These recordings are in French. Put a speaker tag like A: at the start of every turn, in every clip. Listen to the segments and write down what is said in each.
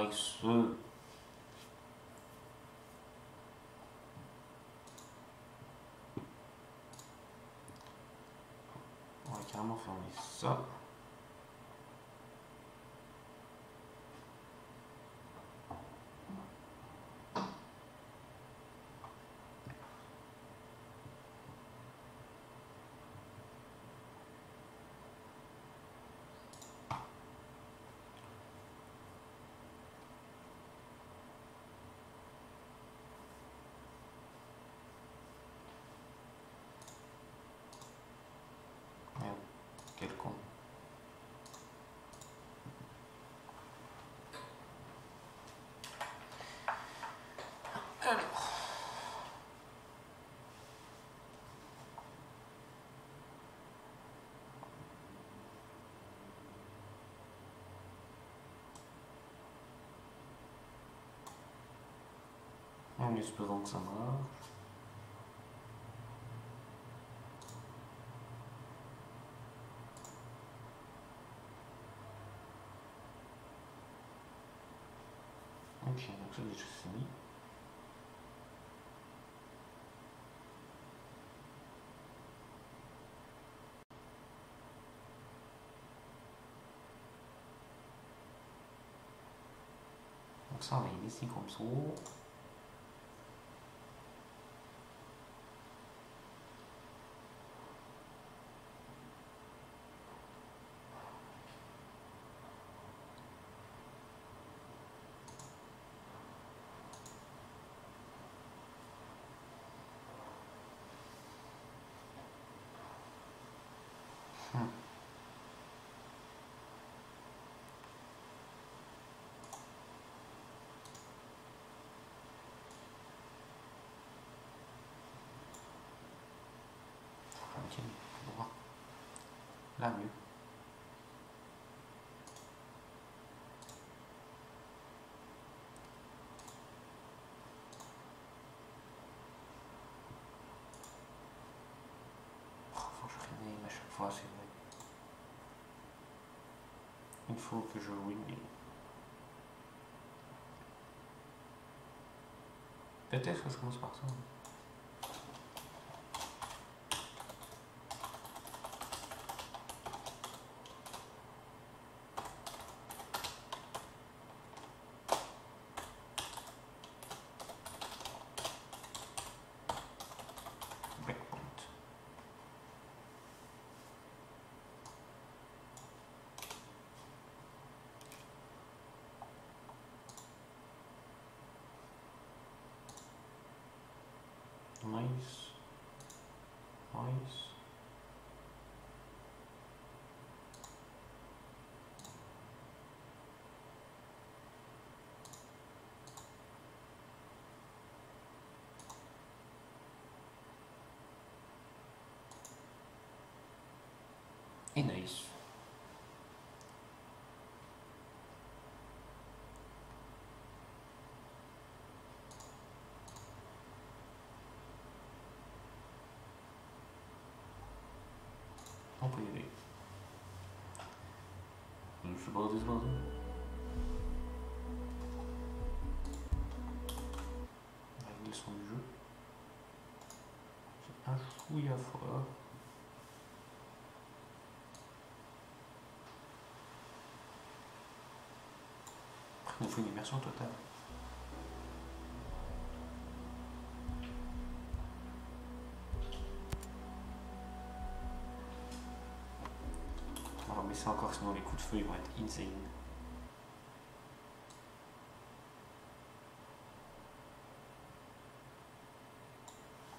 A: avec ce On va carrément fermer ça. Merde, quel con. Alors. En espérant que ça marche. Ok, donc ça déjà fini. Donc ça on va y laisser comme ça. Hmm. Ok, tout droit. Là, mieux. Oh, faut que je rename à chaque fois, c'est vrai. Il faut que je rename. Peut-être que je commence par ça. Et nice. On peut y aller. Je suis pas disposé. Avec le son du jeu. C'est un chouïa fort. Faut une immersion totale. On va baisser encore, sinon les coups de feu ils vont être insane.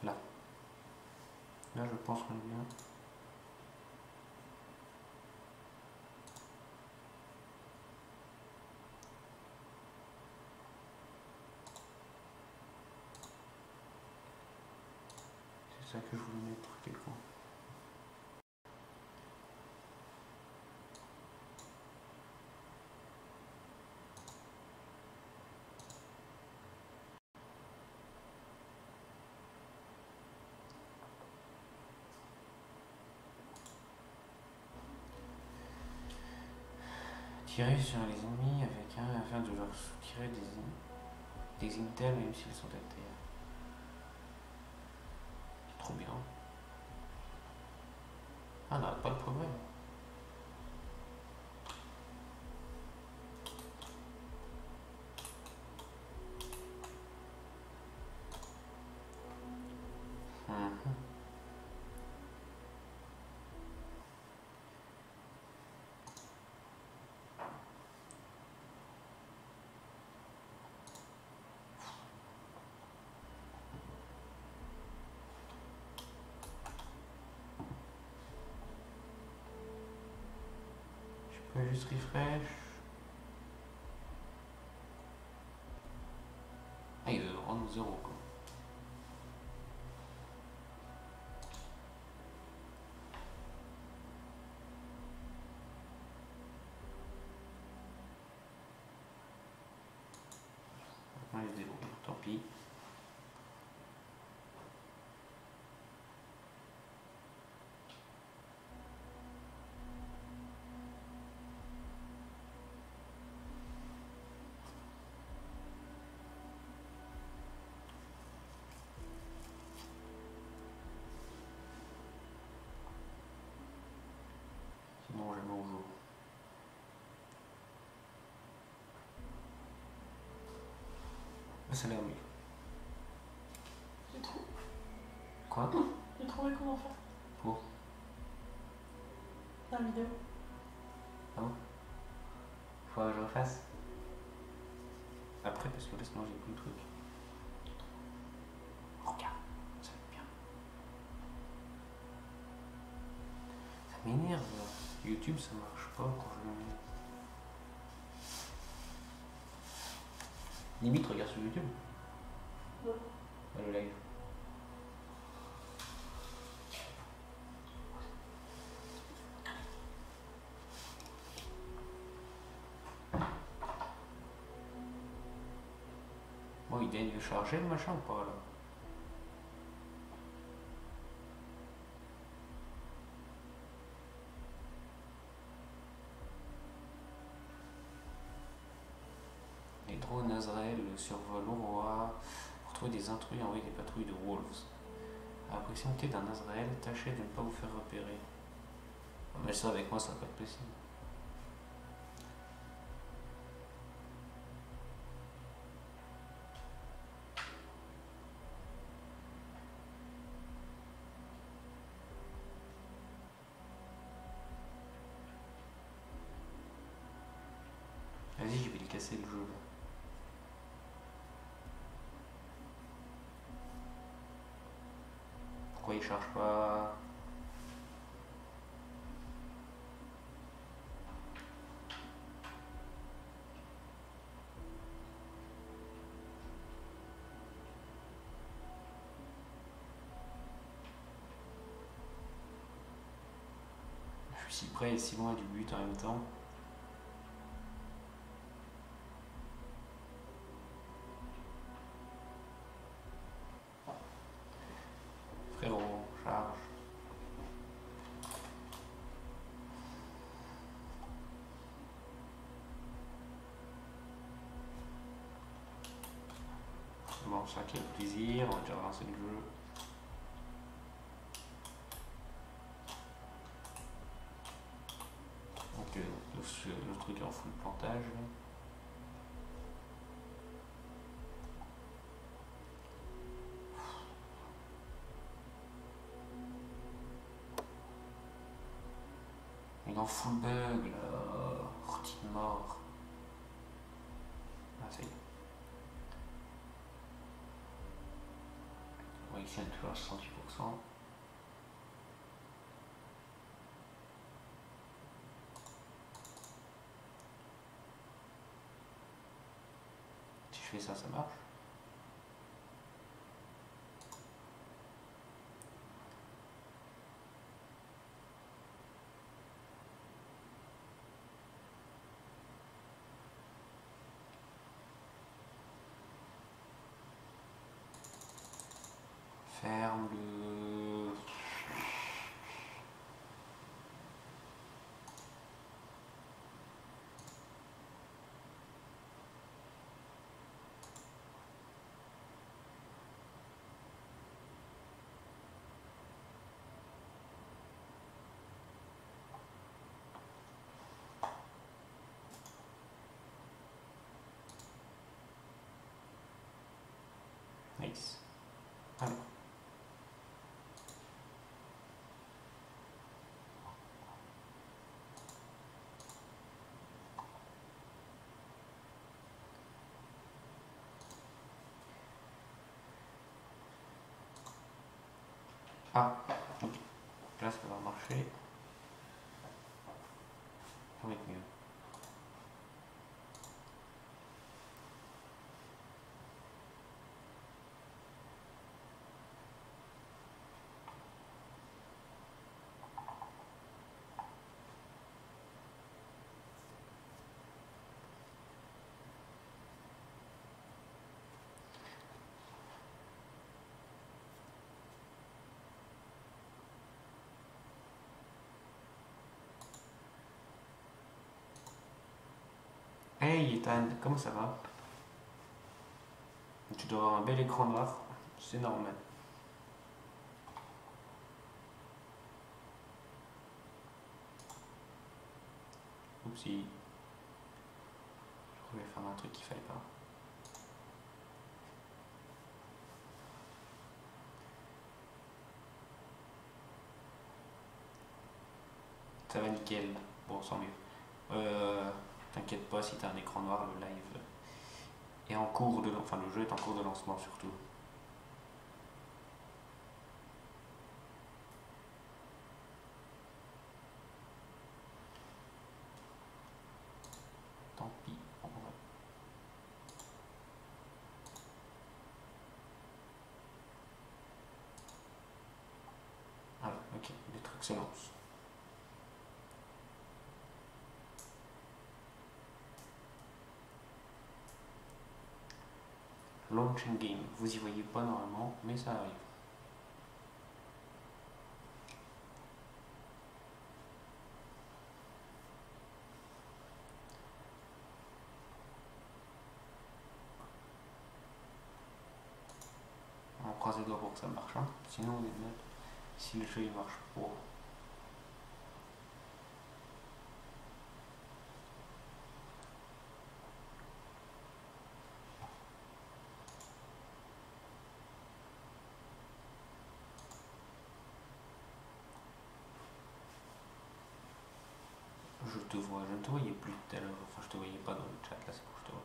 A: Là. Là, je pense qu'on est bien. ça que je voulais mettre quelque coin Tirer sur les ennemis avec un afin de leur soutirer des, des intels même s'ils sont à terre. Trop bien. Ah, on n'a pas de problème. Mhm. Je peux juste refresh. Ah, il veut rendre 0 quoi. On va se débrouiller, tant pis. Sinon, je m'en joue. Mais ça a l'air mieux.
B: J'ai trouvé,
A: Quoi?
B: J'ai trouvé comment faire.
A: Pour?
B: La vidéo.
A: Faut que je refasse? Après, parce que là, sinon j'ai plus le truc. Regarde, ça va bien. Ça m'énerve. YouTube, ça marche pas quand je le mets. Limite, regarde sur YouTube.
B: Ouais.
A: Le live. Bon, il vient de charger le machin ou pas là Les drones Azrael survolent Aurora pour trouver des intrus et envoyer des patrouilles de Wolves. À proximité d'un Azrael, tâchez de ne pas vous faire repérer. Mais ça, avec moi, ça va pas être possible. Vas-y, je vais le casser le jeu. là. Pourquoi Je suis si près et si loin du but en même temps. Frérot, charge. Bon, ça quel plaisir, on va déjà relancer le jeu. Donc euh, le, le truc est en full plantage. Il en full bug là. Routine mort. Ah, ça y est. Ici, on est toujours à 68%. Fais ça, ça marche. Ferme le... Alors. Ah, ok. Là, ça va marcher. Ça va être mieux. Comment ça va? Tu dois avoir un bel écran noir, c'est normal. Oupsie. Je voulais faire un truc qu'il fallait pas. Ça va nickel. Bon, sans mieux. Euh, T'inquiète pas si t'as un écran noir, le live est en cours de... Enfin, le jeu est en cours de lancement surtout. Tant pis, on va... Ah, ok, les trucs se lancent. Game, vous y voyez pas normalement, mais ça arrive. On croise les doigts pour que ça marche, hein. sinon on est net. Si le jeu il marche pas. Je te vois, je ne te voyais plus tout à l'heure. Enfin, je te voyais pas dans le chat, là c'est pour que je te vois.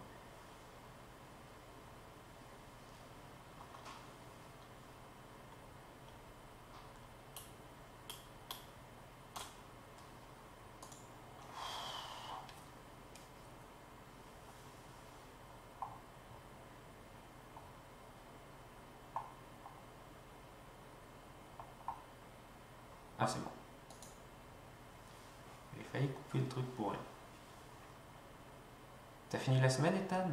A: Ah, c'est bon. Il fallait couper le truc pour rien. T'as fini la semaine, Ethan?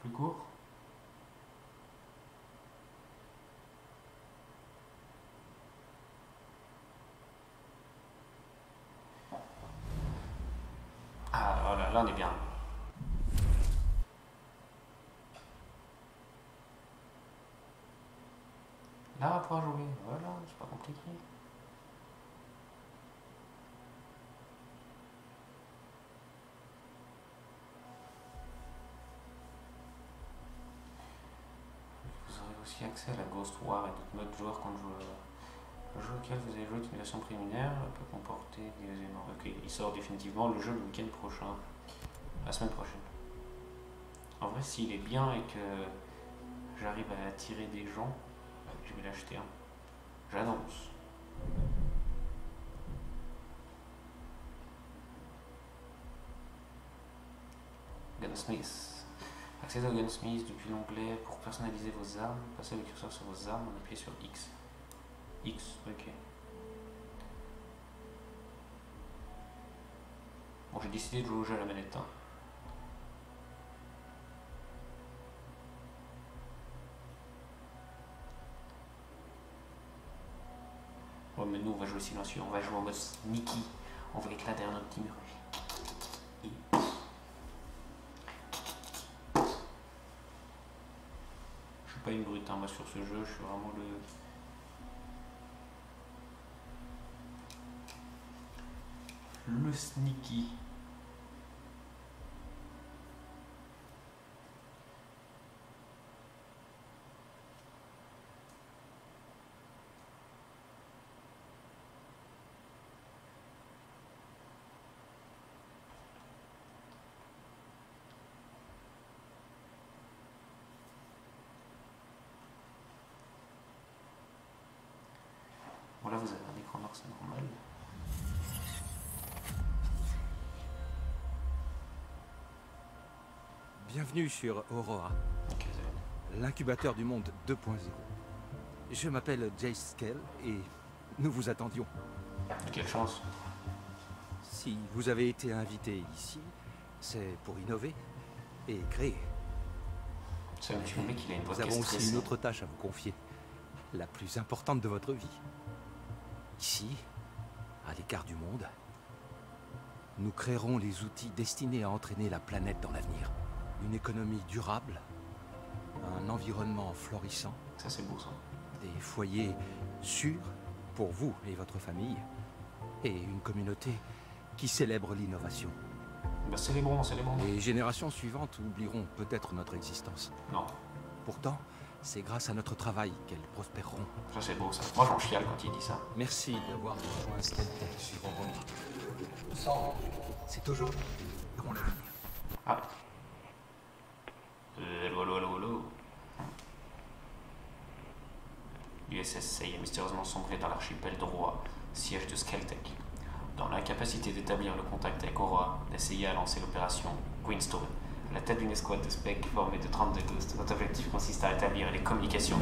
A: Plus court? Ah, voilà, là on est bien. Là, on va pouvoir jouer. Voilà, c'est pas compliqué. Vous aurez aussi accès à la Ghost War et d'autres modes joueurs contre joueurs. Le jeu auquel vous avez joué est une version préliminaire peut comporter des éléments. Ok, il sort définitivement le jeu le week-end prochain, la semaine prochaine. En vrai, s'il est bien et que j'arrive à attirer des gens, je vais l'acheter un. J'annonce. Gunsmith. Accédez au Gunsmith depuis l'onglet pour personnaliser vos armes. Passez le curseur sur vos armes en appuyant sur X. X, ok. Bon, j'ai décidé de jouer au jeu à la manette. hein. Ouais, mais nous, on va jouer silencieux. On va jouer en mode sneaky. On va là derrière notre petit mur. Et Je suis pas une brute, hein, moi, sur ce jeu. Je suis vraiment le... Le sneaky. c'est normal.
C: Bienvenue sur Aurora, l'incubateur du monde 2.0. Je m'appelle Jace Skell et nous vous attendions.
A: Quelle chance.
C: Si vous avez été invité ici, c'est pour innover et créer.
A: Ça me tue, le mec, il a une voix
C: Nous avons aussi une autre tâche à vous confier, la plus importante de votre vie. Ici, à l'écart du monde, nous créerons les outils destinés à entraîner la planète dans l'avenir. Une économie durable, un environnement florissant,
A: Ça, c'est beau, ça.
C: des foyers sûrs pour vous et votre famille, et une communauté qui célèbre l'innovation.
A: Bah, célébrons, célébrons.
C: Les générations suivantes oublieront peut-être notre existence.
A: Non,
C: Pourtant, c'est grâce à notre travail qu'elles prospéreront.
A: ça, c'est beau, ça. Moi, j'en chiale quand il dit ça.
C: Merci d'avoir rejoint Skeltech sur. Sans, c'est aujourd'hui qu'on.
A: Ah. Euh, Allô, allô, allô, allô. L'USS Sei est mystérieusement sombré dans l'archipel de Roa, siège de Skeltech. Dans l'incapacité d'établir le contact avec Aurora, la CIA a lancé l'opération Greenstone, à la tête d'une escouade de specs formée de 32 ghosts. Notre objectif consiste à rétablir les communications.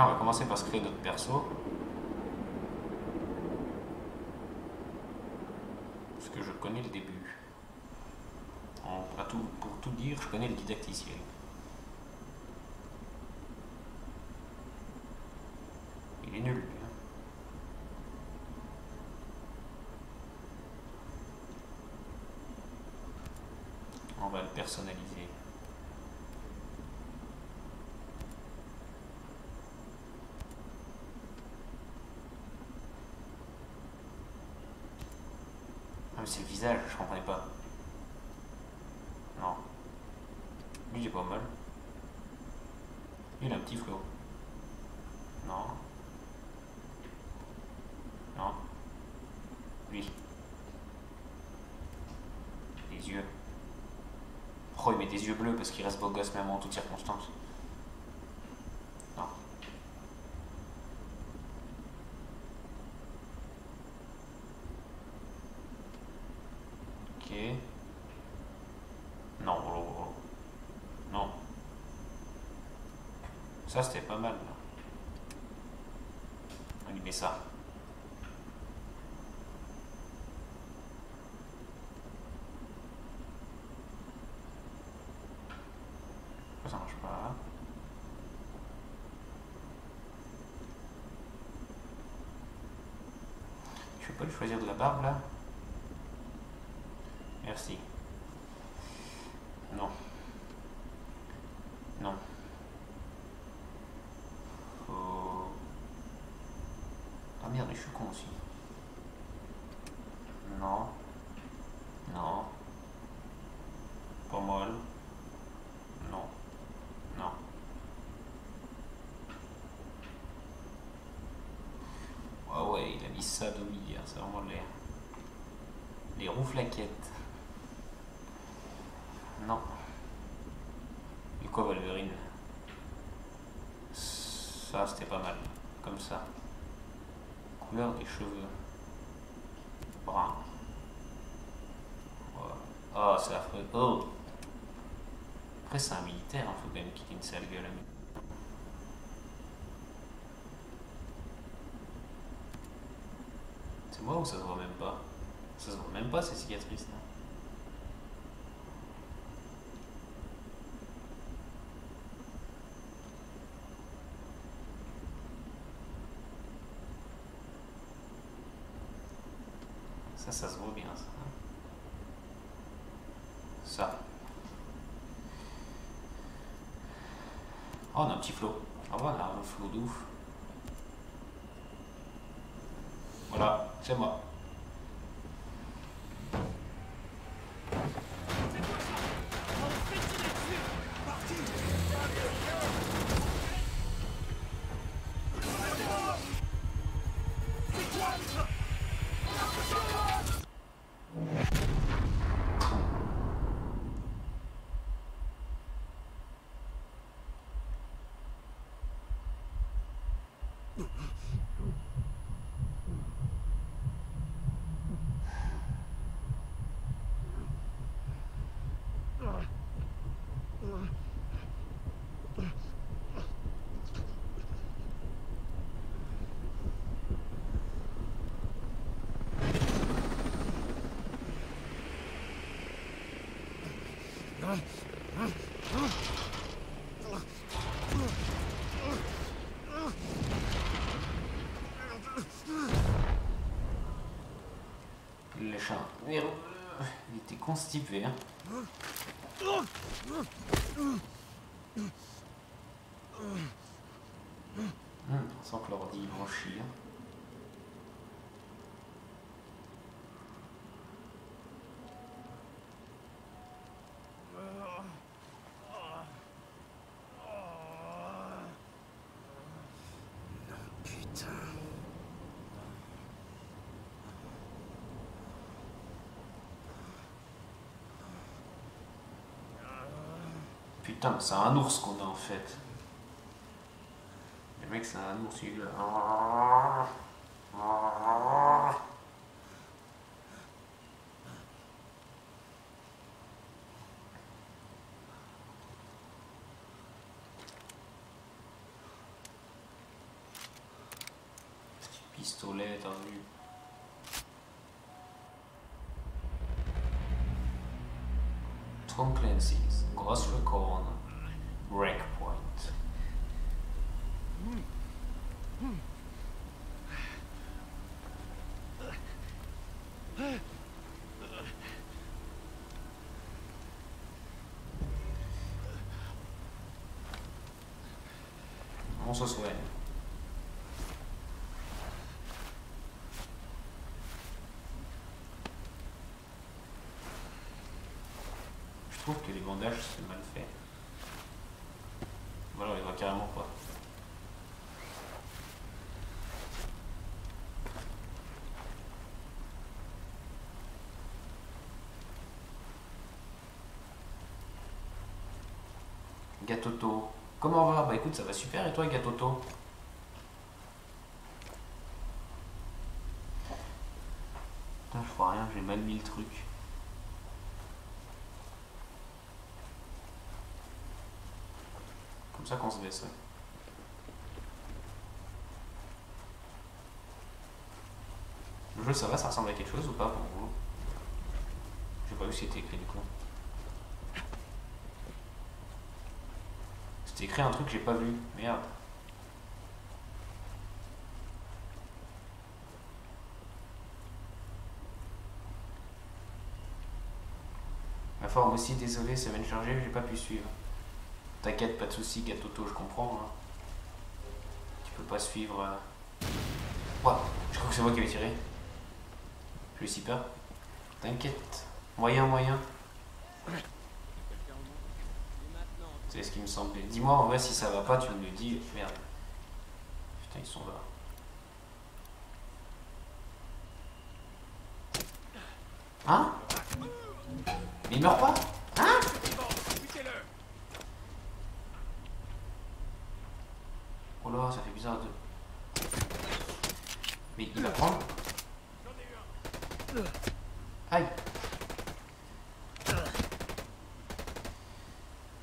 A: On va commencer par se créer notre perso. Parce que je connais le début. Pour tout dire, je connais le didacticiel. Il est nul, lui. hein. On va le personnaliser. Ah mais c'est le visage, je comprenais pas. Non. Lui il est pas mal. Il a un petit flow. Non. Non. Lui. Les yeux. Oh il met des yeux bleus? Parce qu'il reste beau gosse même en toutes circonstances. Non. Ok. Non, oh, oh, oh. non. Ça c'était pas mal. Là. On lui met ça. Pourquoi ça marche pas De la barbe là Merci. Non. Non. Faut... Ah merde, je suis con aussi. Non. Non. Pas mal. Non. Non. Ah ouais, il a mis ça de hier, c'est vraiment. Les roues flaquettes. Non. Et quoi Wolverine Ça c'était pas mal. Comme ça. Couleur des cheveux. Brun. Oh c'est affreux. Oh Après c'est un militaire, hein, faut quand même ait une sale gueule. Moi ou ça se voit même pas Ça se voit même pas ces cicatrices là. Ça, ça se voit bien, ça. hein. Ça. Oh, on a un petit flow. Ah, voilà, un flow de ouf. Voilà, c'est Le chat. Il était constipé. Hein. Hum, sans que l'ordi en chie. Hein. Putain, c'est un ours qu'on a en fait. Le mec, c'est un ours, il pistolet, t'as vu Tom Ghost Recon Breakpoint. On se soigne. C'est mal fait. Voilà, il voit carrément pas. Gatoto. Comment va? Bah écoute, ça va super et toi Gatoto Putain, je vois rien, j'ai mal mis le truc. Ça qu'on se baisse. Le jeu, ça va, ça ressemble à quelque chose ou pas pour vous? J'ai pas vu si c'était écrit du coup. C'était écrit un truc que j'ai pas vu. Merde. La forme aussi, désolé, de charger, j'ai pas pu suivre. T'inquiète, pas de soucis, Gatoto, je comprends. hein. Tu peux pas suivre. euh. Je crois que c'est moi qui vais tirer. J'ai eu si peur. T'inquiète. Moyen, moyen. C'est ce qui me semblait. Dis-moi en vrai si ça va pas, tu me le dis. Merde. Putain, ils sont là. Hein? Mais il meurt pas Hein Oh là, ça fait bizarre de... Mais il va prendre Aïe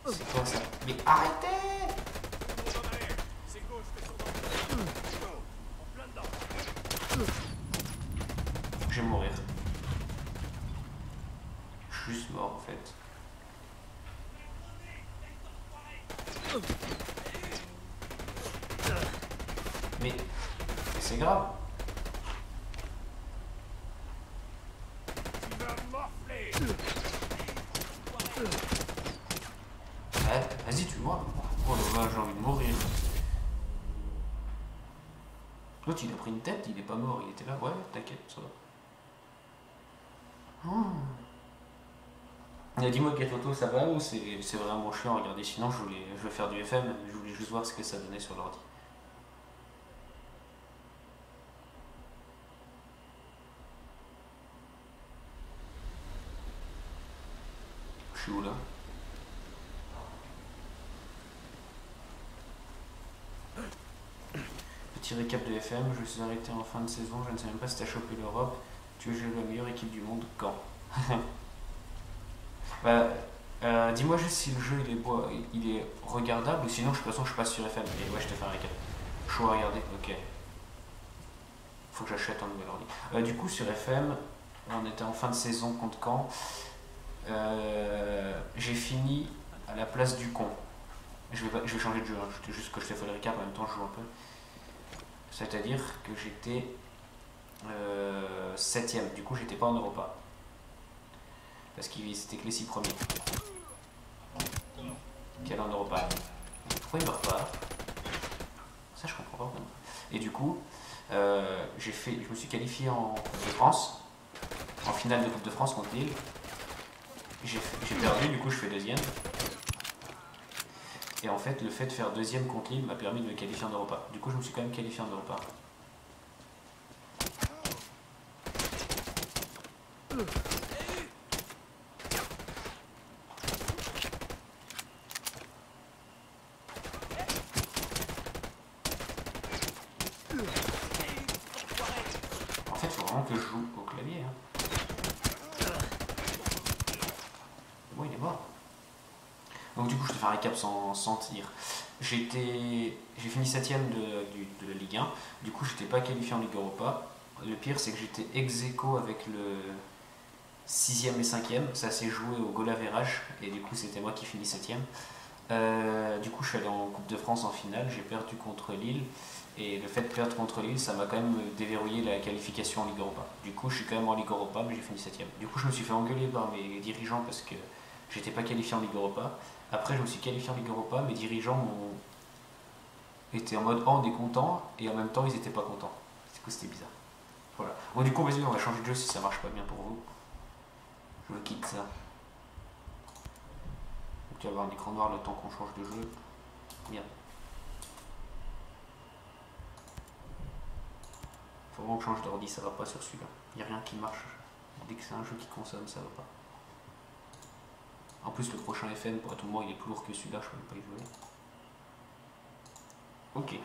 A: C'est quoi ça Mais arrêtez Je vais mourir. Je suis juste mort en fait. Mais, mais c'est grave. Ouais, vas-y, tu vois. Oh là là, j'ai envie de mourir. Il est pas mort, il était là. Ouais, t'inquiète, ça va. Oh. Il a dit moi photo ça va ou c'est c'est vraiment chiant à regarder? Sinon je voulais je vais faire du FM je voulais juste voir ce que ça donnait sur l'ordi. Je suis où là Petit récap de FM, je suis arrêté en fin de saison, je ne sais même pas si t'as chopé l'Europe. Tu jouer la meilleure équipe du monde quand Bah, euh, dis-moi juste si le jeu il est, regardable ou sinon de toute façon je passe sur FM. Et ouais, je te fais un récap. Chaud à regarder, ok. Faut que j'achète un nouvel ordi. Euh, du coup, sur FM, on était en fin de saison contre Caen. Euh, j'ai fini à la place du con. Je vais, changer de jeu, hein. Juste que je fais le récap, en même temps je joue un peu. C'est-à-dire que j'étais euh, septième, du coup j'étais pas en Europa. Parce qu'il c'était que les six premiers qui allaient en Europa. Pourquoi il meurt pas? Ça je comprends pas. Et du coup, euh, j'ai fait, je me suis qualifié en Coupe de France, en finale de Coupe de France contre Lille. J'ai perdu, du coup je fais deuxième. Et en fait, le fait de faire deuxième contre Lille m'a permis de me qualifier en Europa. Du coup, je me suis quand même qualifié en Europa. En fait, il faut vraiment que je joue au clavier. Hein. Bon, il est mort. Donc du coup, je te fais un récap sans, J'étais, j'ai fini 7 de, de la Ligue 1. Du coup, j'étais pas qualifié en Ligue Europa. Le pire, c'est que j'étais ex aequo avec le 6e et 5e. Ça s'est joué au goal. Et du coup, c'était moi qui finis 7 Du coup, je suis allé en Coupe de France en finale. J'ai perdu contre Lille. Et le fait de perdre contre Lille, ça m'a quand même déverrouillé la qualification en Ligue Europa. Du coup, je suis quand même en Ligue Europa, mais j'ai fini 7 Du coup, je me suis fait engueuler par mes dirigeants parce que j'étais pas qualifié en Ligue Europa. Après, je me suis qualifié en Ligue Europa, mes dirigeants été en mode oh, on est content, et en même temps, ils étaient pas contents. Du coup, c'était bizarre. Voilà. Bon, du coup, vas-y, on va changer de jeu si ça marche pas bien pour vous. Je quitte ça. Donc, tu vas avoir un écran noir le temps qu'on change de jeu. Bien. Faut vraiment que je change d'ordi, ça va pas sur celui-là. Il a rien qui marche. Dès que c'est un jeu qui consomme, ça va pas. En plus, le prochain FN, pour le monde, il est plus lourd que celui-là, je peux pas y jouer. Ok.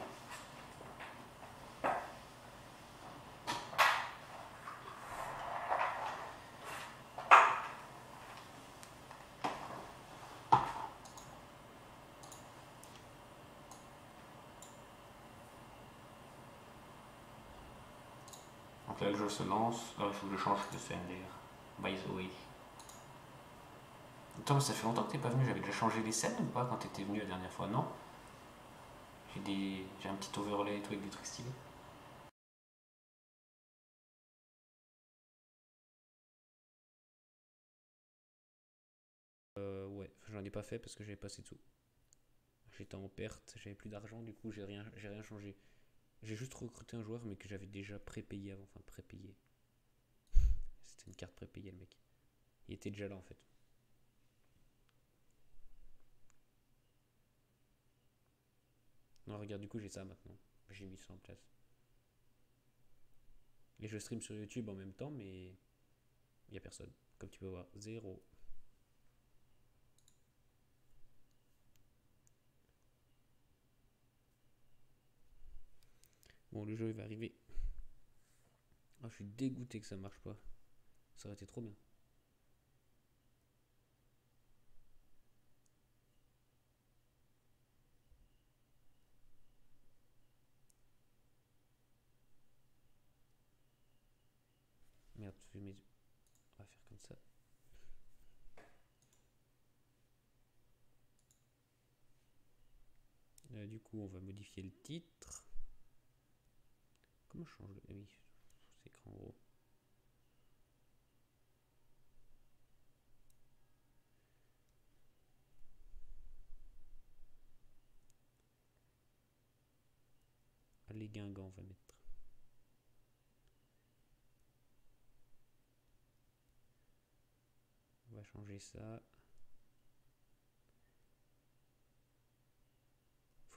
A: Donc là, le jeu se lance. Ah, il faut que je change de scène d'ailleurs. By the way. Mais ça fait longtemps que t'es pas venu. J'avais déjà changé les scènes ou pas quand t'étais venu la dernière fois? Non J'ai des... j'ai un petit overlay et tout avec des trucs stylés. Euh, ouais, j'en ai pas fait parce que j'avais pas assez de sous. J'étais en perte, j'avais plus d'argent, du coup j'ai rien, j'ai rien changé. J'ai juste recruté un joueur mais que j'avais déjà prépayé avant, enfin prépayé. C'était une carte prépayée le mec. Il était déjà là en fait. Non regarde du coup j'ai ça maintenant. J'ai mis ça en place. Et je stream sur YouTube en même temps mais il n'y a personne. Comme tu peux voir, zéro. Bon, le jeu il va arriver. Ah, je suis dégoûté que ça marche pas. Ça aurait été trop bien. Merde, je fais mes... On va faire comme ça. Euh, du on va modifier le titre. Comment je change le... ah oui, c'est écran gros. Les Guingamp, on va mettre. On va changer ça.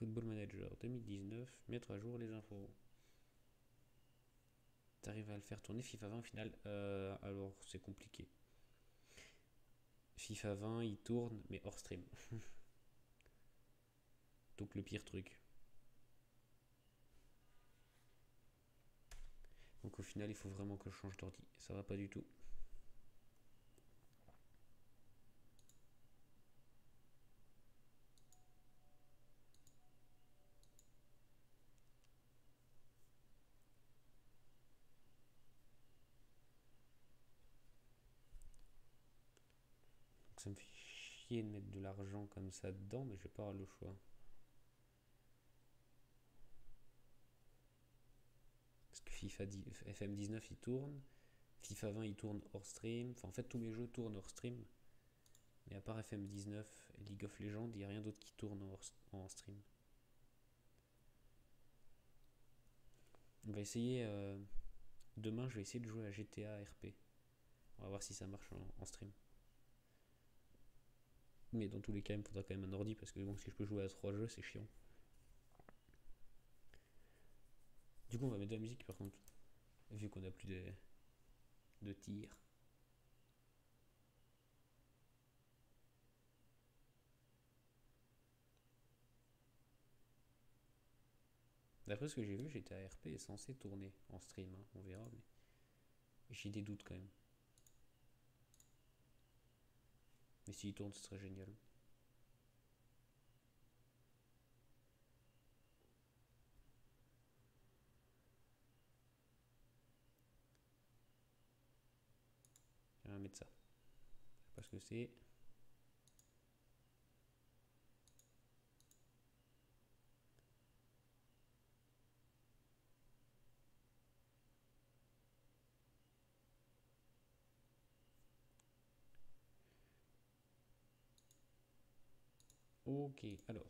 A: Football Manager 2019, mettre à jour les infos. T'arrives à le faire tourner FIFA 20 au final Alors c'est compliqué. FIFA 20 il tourne mais hors stream. Donc le pire truc. Donc au final il faut vraiment que je change d'ordi. Ça va pas du tout. Ça me fait de mettre de l'argent comme ça dedans, mais je vais pas avoir le choix. Parce que FIFA dix- FM19 il tourne, FIFA 20 il tourne hors stream, enfin en fait tous mes jeux tournent hors stream. Mais à part FM19 et League of Legends, il n'y a rien d'autre qui tourne en, stream. On va essayer. euh, demain, je vais essayer de jouer à GTA RP. On va voir si ça marche en stream. Mais dans tous les cas, il me faudra quand même un ordi parce que si je peux jouer à trois jeux, c'est chiant. Du coup, on va mettre de la musique par contre, vu qu'on a plus de, de tir. D'après ce que j'ai vu, GTA RP est censé tourner en stream, hein, on verra, mais j'ai des doutes quand même. Mais s'il tourne, ce serait génial. On va mettre ça. Je pas ce que c'est. Ok, alors,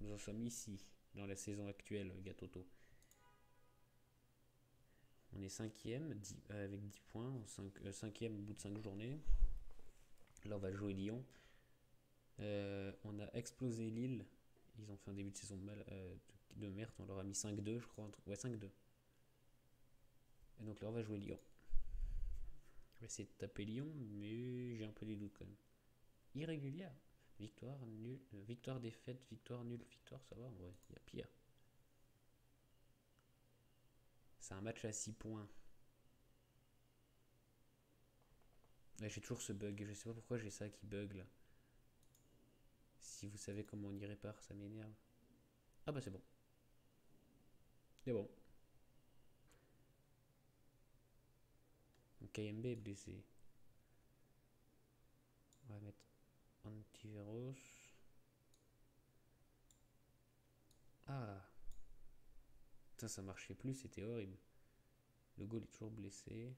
A: nous en sommes ici, dans la saison actuelle, Gatoto. On est cinquième, dix- euh, avec 10 points, cinq- euh, cinquième au bout de 5 journées. Là, on va jouer Lyon. Euh, on a explosé Lille. Ils ont fait un début de saison de, euh, de, de merde. On leur a mis 5-2, je crois. Ouais, 5-2. Et donc là, on va jouer Lyon. Je vais essayer de taper Lyon, mais j'ai un peu des doutes quand même. Irrégulière. Victoire, nul, euh, victoire, défaite, victoire, nul, victoire, ça va il y a pire. C'est un match à 6 points. Ouais, j'ai toujours ce bug, je sais pas pourquoi j'ai ça qui bug là. Si vous savez comment on y répare, ça m'énerve. Ah bah c'est bon. C'est bon. KMB est blessé. On va mettre Ah. Ça marchait plus, c'était horrible. Le goal est toujours blessé.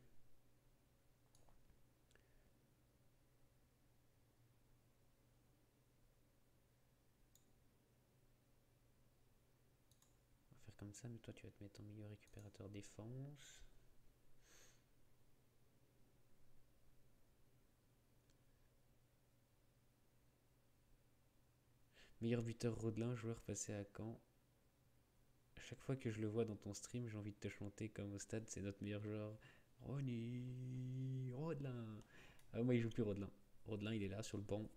A: On va faire comme ça, mais toi tu vas te mettre en milieu récupérateur défense. Meilleur buteur Rodelin, joueur passé à Caen. Chaque fois que je le vois dans ton stream, j'ai envie de te chanter comme au stade, c'est notre meilleur joueur. Ronnie, Rodelin. Ah, moi, il joue plus Rodelin. Rodelin, il est là sur le banc.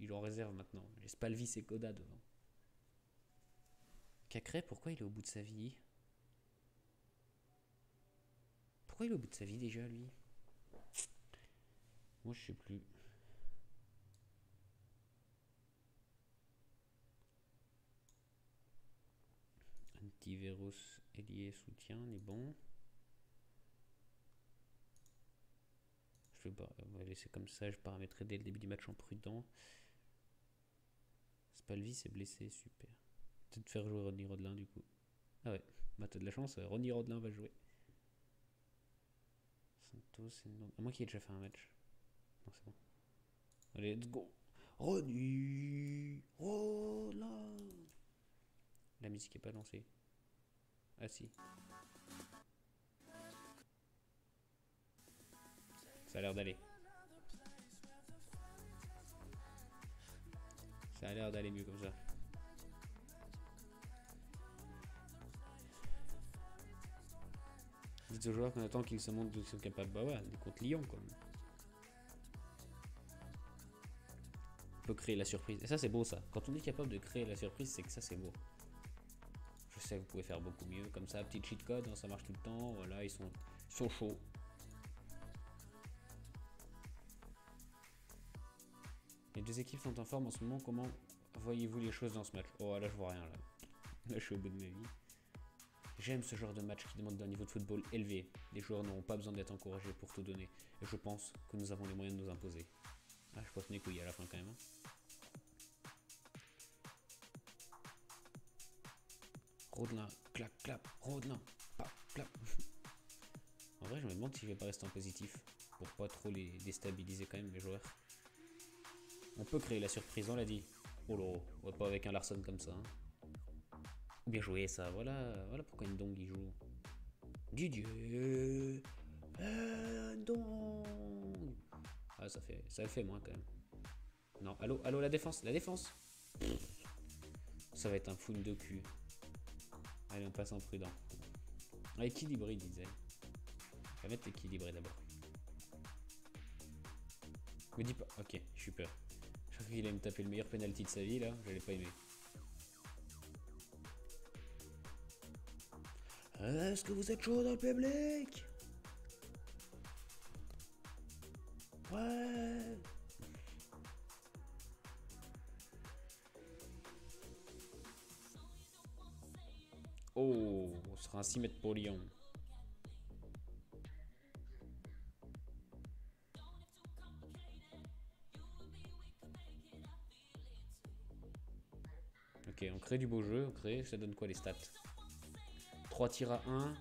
A: Il est en réserve maintenant. J'ai Spalvis et Koda devant. Cacré, pourquoi il est au bout de sa vie? Pourquoi il est au bout de sa vie déjà, lui? Moi, je sais plus. Antivirus ailier soutien, on est bon. Je vais, laisser comme ça, je paramétrerai dès le début du match en prudent. Spalvis est blessé, super. Peut-être faire jouer Rodney Rodelin du coup. Ah ouais, bah t'as de la chance, euh, Rodney Rodelin va jouer. Santos, c'est non. À moi qui ai déjà fait un match. Non, c'est bon. Allez, let's go. Rodney Rodelin. La musique est pas lancée. Ah si. Ça a l'air d'aller. Ça a l'air d'aller mieux comme ça. Dites aux joueurs qu'on attend qu'ils se montrent qu'ils sont capables. Bah ouais, est contre Lyon quoi. On peut créer la surprise. Et ça c'est beau ça. Quand on est capable de créer la surprise, c'est que ça c'est beau. Sais vous pouvez faire beaucoup mieux. Comme ça, petit cheat code, hein, ça marche tout le temps. Voilà, ils sont, ils sont chauds. Les deux équipes sont en forme en ce moment. Comment voyez-vous les choses dans ce match? Oh là, je vois rien là. Là, je suis au bout de ma vie. J'aime ce genre de match qui demande un niveau de football élevé. Les joueurs n'auront pas besoin d'être encouragés pour tout donner. Et je pense que nous avons les moyens de nous imposer. Ah, je pense mes couilles à la fin quand même. hein. Rodelin, clap, clap, Rodelin, pap, clap. En vrai, je me demande si je vais pas rester en positif pour pas trop les déstabiliser quand même, les joueurs. On peut créer la surprise, on l'a dit. Oh là, on va pas avec un Larson comme ça. hein. Bien joué, ça. Voilà, voilà pourquoi Ndong il joue. Didier Ndong Ah, ça fait, ça fait moins quand même. Non, allô, allô, la défense, la défense. Ça va être un fou de cul. Allez, on passe en prudent. Équilibré, il disait. On va mettre équilibré d'abord. Me dis pas. Ok, je suis peur. Je crois qu'il allait me taper le meilleur penalty de sa vie là. J'allais pas aimer. Est-ce que vous êtes chaud dans le public? Ouais. Oh, ce sera un 6 mètres pour Lyon. Ok, on crée du beau jeu, on crée, ça donne quoi les stats? 3 tirs à 1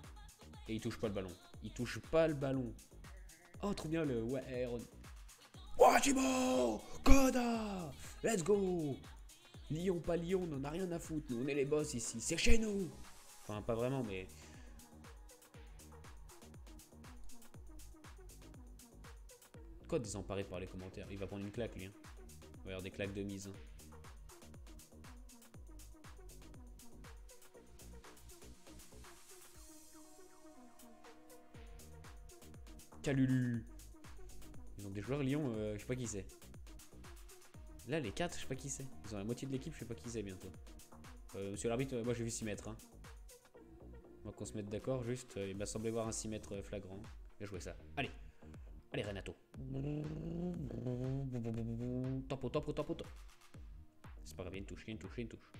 A: et il touche pas le ballon. Il touche pas le ballon. Oh, trop bien le ouais. on- Wachimo Koda Let's go Lyon, pas Lyon, on en a rien à foutre. Nous, on est les boss ici. C'est chez nous Enfin, pas vraiment, mais. Quoi désemparé par les commentaires? Il va prendre une claque, lui. Hein. Va y avoir des claques de mise. hein. Calulu Ils ont des joueurs Lyon, euh, je sais pas qui c'est. Là, les 4, je sais pas qui c'est. Ils ont la moitié de l'équipe, je sais pas qui c'est bientôt. Euh, monsieur l'arbitre, euh, moi j'ai vu 6 mètres. Hein. On va qu'on se mette d'accord, juste. euh, il m'a semblé voir un 6 mètres flagrant. Bien joué ça. Allez Allez, Renato. Topo, topo, topo, topo. C'est pas grave, une touche, une touche, une touche.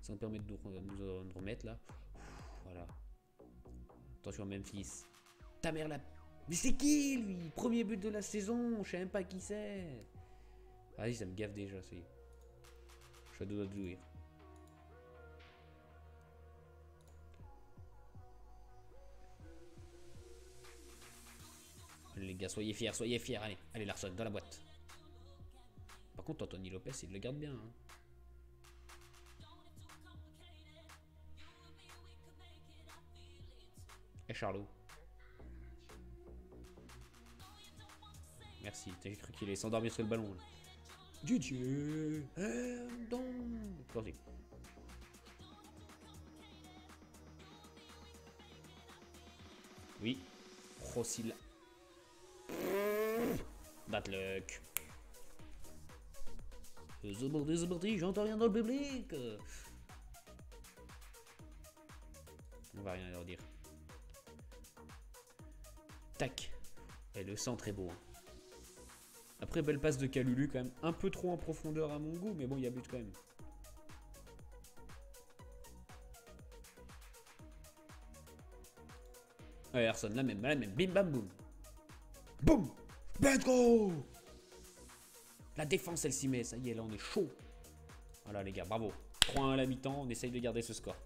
A: Ça nous permet de nous, remettre là. Voilà. Attention Memphis. Ta mère là. Mais c'est qui lui? Premier but de la saison, je sais même pas qui c'est. Vas-y, ça me gaffe déjà, ça y est. Je suis à deux doigts de. Les gars, soyez fiers, soyez fiers. Allez, allez, Larson, dans la boîte. Par contre, Anthony Lopez, il le garde bien. hein. Et Charlot. Merci, t'as cru qu'il allait s'endormir sur le ballon. Didier Hendon. Vas-y. Oui. Rossila. Bad luck. Parti, j'entends rien dans le public. On va rien leur dire. Tac. Et le centre est beau. hein. Après, belle passe de Calulu quand même. Un peu trop en profondeur à mon goût, mais bon, il y a but quand même. Ouais, Erson, la même, la même. Bim bam boum. Boum go La défense, elle s'y met. Ça y est, là, on est chaud. Voilà, les gars, bravo. 3-1 à la mi-temps, on essaye de garder ce score.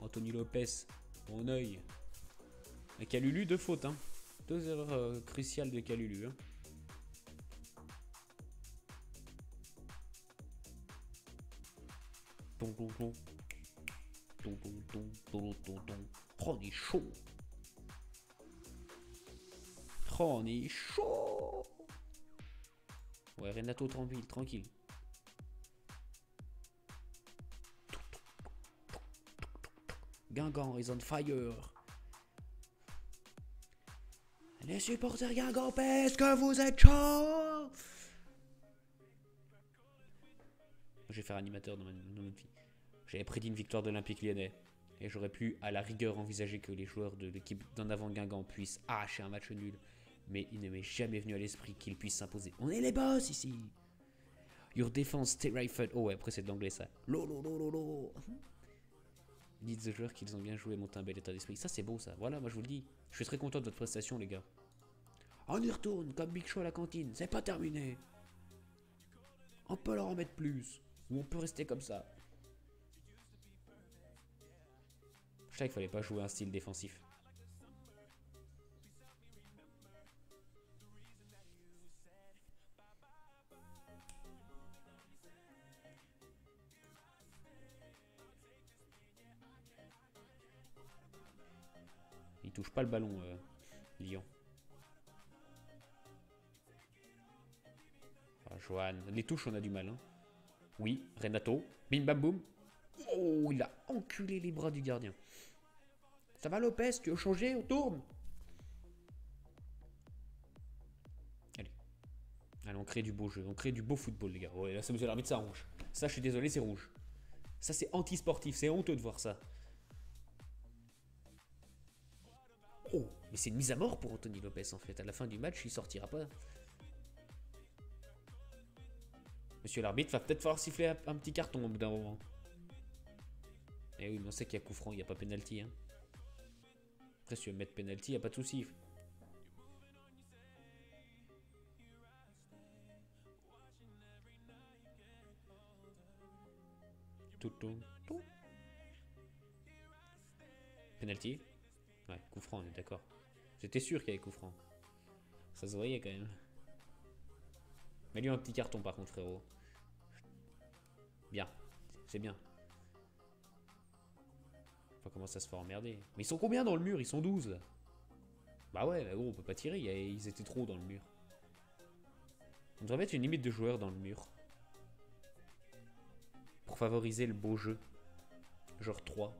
A: Anthony Lopez, mon œil. Et Calulu, deux fautes. Hein. Deux erreurs euh, cruciales de Calulu. Hein. Ton, ton. On est chaud. On est chaud. Ouais, Renato tranquille, tranquille. Guingamp is on fire. Les supporters Guingampais, est-ce que vous êtes chaud Je vais faire animateur dans, ma, dans notre vie. J'avais prédit une victoire de l'Olympique lyonnais. Et j'aurais pu, à la rigueur, envisager que les joueurs de l'équipe d'en avant Guingamp puissent arracher un match nul. Mais il ne m'est jamais venu à l'esprit qu'ils puissent s'imposer. On est les boss ici Your defense rifle. Oh ouais, après c'est de l'anglais ça. Lo lo lo lo lo. Dites aux joueurs qu'ils ont bien joué, montent un bel état d'esprit. Ça, c'est beau, ça. Voilà, moi, je vous le dis. Je suis très content de votre prestation, les gars. On y retourne, comme Big Show à la cantine. C'est pas terminé. On peut leur en mettre plus. Ou on peut rester comme ça. Savais qu'il fallait pas jouer un style défensif. Il touche pas le ballon, euh, Lyon. Ah, Johan. Les touches, on a du mal. hein. Oui, Renato. Bim bam boum. Oh, il a enculé les bras du gardien. Ça va Lopez, tu veux changer On tourne Allez. Allez, on crée du beau jeu, on crée du beau football, les gars. Ouais, là, c'est monsieur l'arbitre, ça rouge. Ça, je suis désolé, c'est rouge. Ça, c'est anti-sportif, c'est honteux de voir ça. Oh, mais c'est une mise à mort pour Anthony Lopez, en fait. À la fin du match, il sortira pas. Monsieur l'arbitre, va peut-être falloir siffler un, petit carton au bout d'un moment. Eh oui, mais on sait qu'il y a coup franc, il n'y a pas penalty. Hein. Après, si tu veux mettre penalty, n'y a pas de souci. Tout, tout, tout. Penalty Ouais, coup franc, on est d'accord. J'étais sûr qu'il y avait coup franc. Ça se voyait quand même. Mets-lui un petit carton par contre, frérot. Bien, c'est bien. Faut commencer à se faire emmerder. Mais ils sont combien dans le mur? Ils sont 12 là. Bah ouais, bah gros, on peut pas tirer, ils étaient trop dans le mur. On devrait mettre une limite de joueurs dans le mur. Pour favoriser le beau jeu. Genre 3.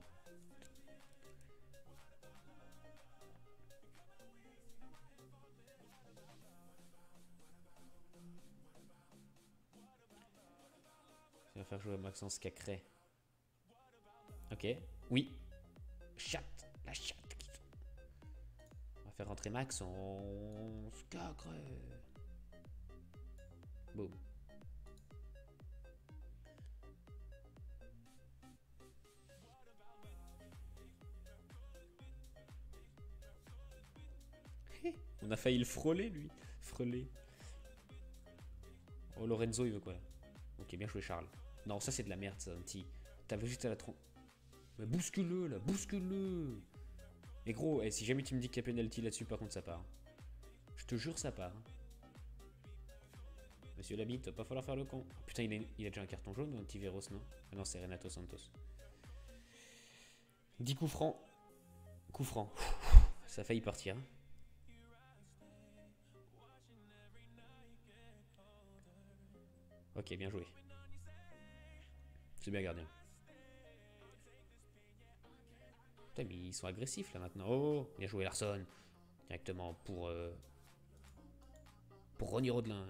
A: Ça va faire jouer Maxence Cacré. Ok. Oui. Chatte. La chatte. On va faire rentrer Maxence Cacré. Boum. On a failli le frôler, lui. Frôler. Oh, Lorenzo, il veut quoi? Ok, bien joué, Charles. Non, ça c'est de la merde, ça, un petit. T'avais juste à la tronc. Mais bouscule-le, là, bouscule-le. Mais gros, eh, si jamais tu me dis qu'il y a penalty là-dessus, par contre, ça part. Je te jure, ça part. Monsieur Labitte, va pas falloir faire le con. Putain, il a, il a déjà un carton jaune un petit Véros, non? Ah non, c'est Renato Santos. 10 coups francs. Coup franc. Ça a failli partir. hein. Ok, bien joué. C'est bien gardien. Mais ils sont agressifs là maintenant. Oh, bien joué Larson. Directement pour. euh, pour Ronny Rodelin.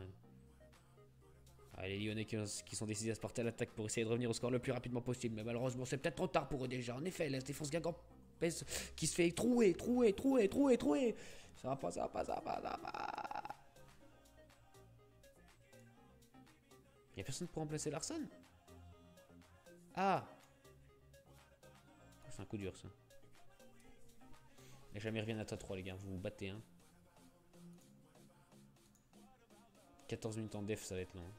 A: Ah, les Lyonnais qui, ont- qui sont décidés à se porter à l'attaque pour essayer de revenir au score le plus rapidement possible. Mais malheureusement, c'est peut-être trop tard pour eux déjà. En effet, la défense Guingamp pèse- qui se fait trouer, trouer, trouer, trouer, trouer. Ça va pas, ça va pas, ça va pas, ça va pas. Y'a personne pour remplacer Larson? Ah C'est un coup dur ça. Et jamais reviennent à ta 3 les gars, vous vous battez hein. 14 minutes en def ça va être long.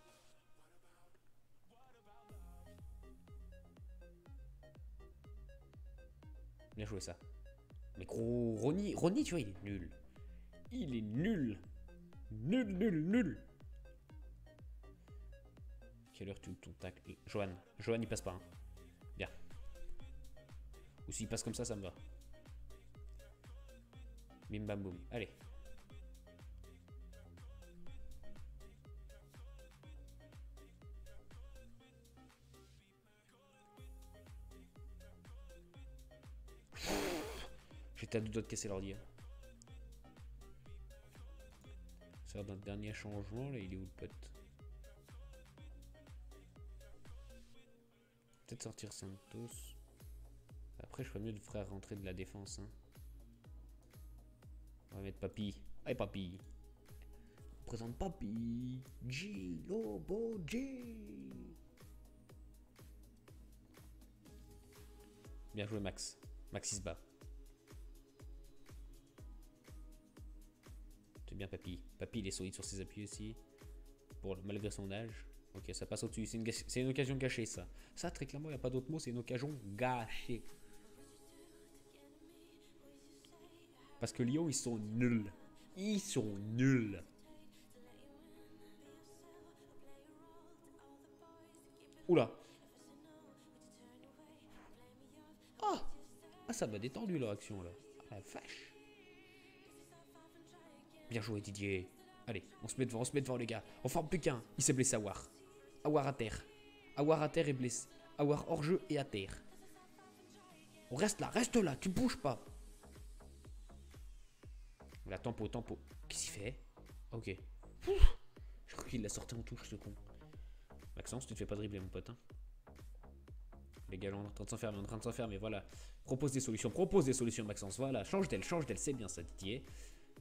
A: Bien joué ça. Mais gros, Ronny, Ronny tu vois il est nul. Il est nul. Nul, nul, nul. Quelle heure tu ton tac Johan. Johan il passe pas. hein. Bien. Ou s'il passe comme ça, ça me va. Bim bam boum. Allez. J'étais à deux doigts de casser l'ordi. hein. Ça notre dernier changement là, il est où le pote? Peut-être sortir Santos. Après, je ferais mieux de faire rentrer de la défense. hein va mettre papy. Allez papy. On présente papy. G, Lobo G. Bien joué Max. Max il se bat. C'est bien Papy. Papy il est solide sur ses appuis aussi. Pour malgré son âge. Ok, ça passe au-dessus. C'est une, une, occasion gâchée ça. Ça, très clairement, il n'y a pas d'autre mot, c'est une occasion gâchée. Parce que Lyon, ils sont nuls. Ils sont nuls. Oula. Ah Ah, ça m'a détendu leur action là. Ah, vache. Bien joué Didier. Allez, on se met devant, on se met devant les gars. On forme plus qu'un. Il s'est blessé à War. Awar à, à terre. Awar à, à terre est blessé. Awar hors jeu et à terre. On reste là, reste là, tu bouges pas. La tempo, tempo. Qu'est-ce qu'il fait? Ok. Je crois qu'il l'a sorti en touche, ce con. Maxence, tu te fais pas dribbler, mon pote. Hein. Les gars, on est en train de s'enfermer, on est en train de s'enfermer, voilà. Propose des solutions, propose des solutions, Maxence, voilà. Change d'elle, change d'elle, c'est bien ça, Didier.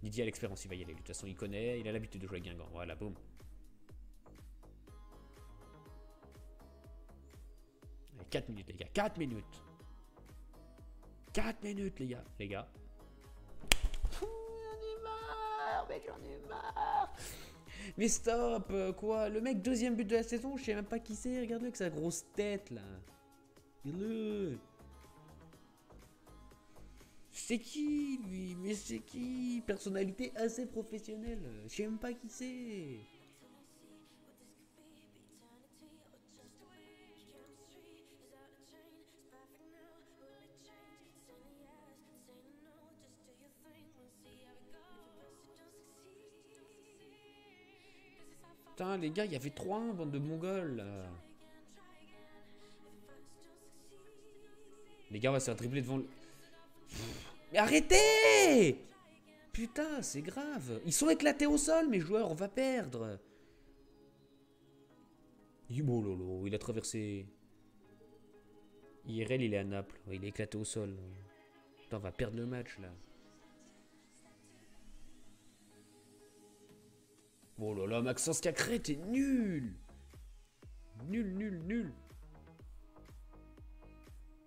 A: Didier a l'expérience, il va y aller. De toute façon, il connaît, il a l'habitude de jouer à Guingamp, voilà, boum. Allez, 4 minutes, les gars, 4 minutes. 4 minutes, les gars, les gars j'en ai marre. Mais stop, euh, quoi Le mec, deuxième but de la saison, je sais même pas qui c'est. regarde avec sa grosse tête, là. le C'est qui, lui? Mais c'est qui? Personnalité assez professionnelle. Je sais même pas qui c'est. Putain, les gars, il y avait 3-1, bande de mongols. Les gars, ouais, c'est un triplé devant le... Mais arrêtez Putain, c'est grave. Ils sont éclatés au sol, mes joueurs, on va perdre. Yubo Lolo, il a traversé... IRL, il est à Naples. Il est éclaté au sol. Putain, on va perdre le match, là. Oh là là, Maxence Cacré, t'es nul Nul, nul, nul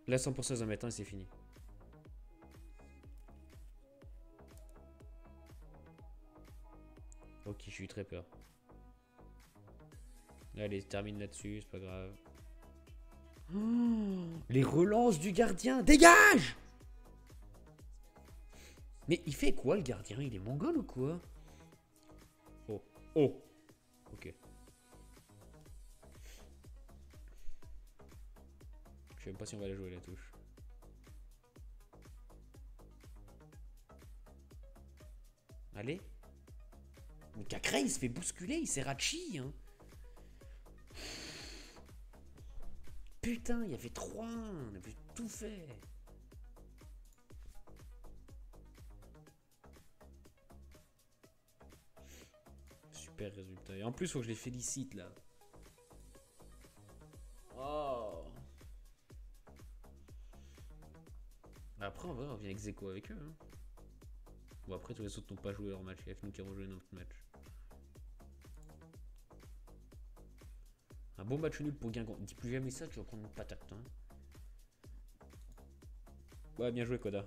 A: Là, 100% dans matin et c'est fini. Ok, j'ai eu très peur. Allez, termine là-dessus, c'est pas grave. Les relances du gardien Dégage Mais il fait quoi le gardien? Il est mongol ou quoi? Oh. Ok. Je sais même pas si on va la jouer la touche. Allez. Mais Cacré, il se fait bousculer, il s'est rachi. Hein. Putain, il y avait trois, on avait tout fait. résultat. Et en plus, faut que je les félicite là. Oh. Après, on va, on vient ex avec eux. Hein. Bon, après, tous les autres n'ont pas joué leur match. Il n'y qui avons joué notre match. Un bon match nul pour Guingamp. Dis plus jamais ça, tu vas prendre une patate. Hein. Ouais, bien joué, Koda.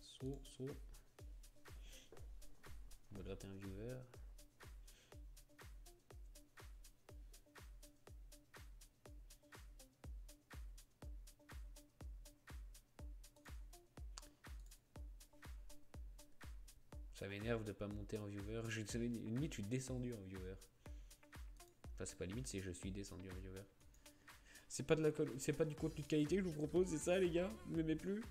A: saut, saut. On va gratter un viewer. Ça m'énerve de pas monter en viewer. Je, limite, je suis descendu en viewer. Enfin, c'est pas limite, c'est je suis descendu en viewer. C'est pas, de la... pas du contenu de qualité que je vous propose, c'est ça les gars? Vous m'aimez plus?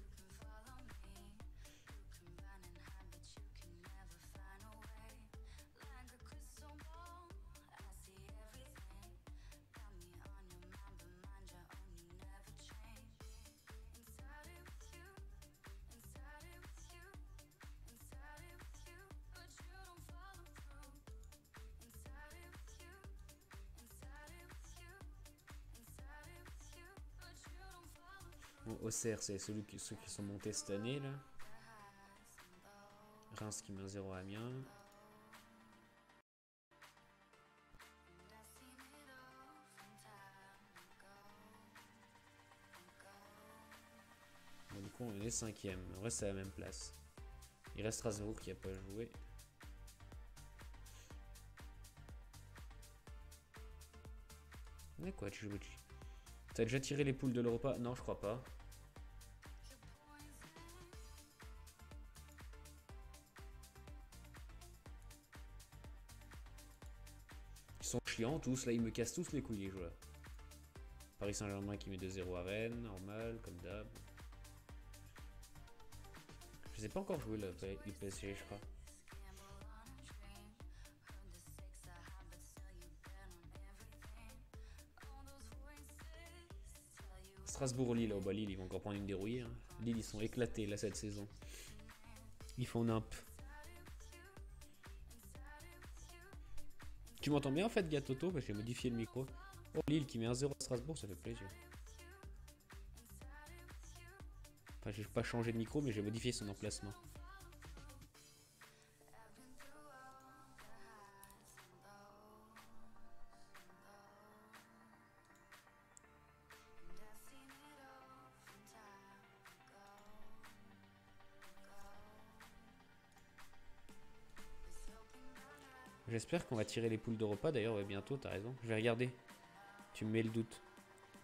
A: C'est ceux qui sont montés cette année, là. Reims qui met un 0 à Amiens. Du coup, on est cinquième. On reste à la même place. Il reste Strasbourg qui a pas joué. Mais quoi, tu joues T'as déjà tiré les poules de l'Europa? Non, je crois pas. Tous, là ils me cassent tous les couilles les joueurs. Paris Saint-Germain qui met 2-0 à Rennes, normal, comme d'hab. Je sais pas encore jouer le PSG, je crois. Strasbourg-Lille, oh bah Lille, ils vont encore prendre une dérouillée. hein. Lille, ils sont éclatés là cette saison. Ils font nimp. Tu m'entends bien en fait, Gatoto Parce que j'ai modifié le micro. Oh, Lille qui met un 0 à Strasbourg, ça fait plaisir. Enfin, j'ai pas changé de micro, mais j'ai modifié son emplacement. J'espère qu'on va tirer les poules d'Europa d'ailleurs ouais, bientôt, t'as raison. Je vais regarder. Tu me mets le doute.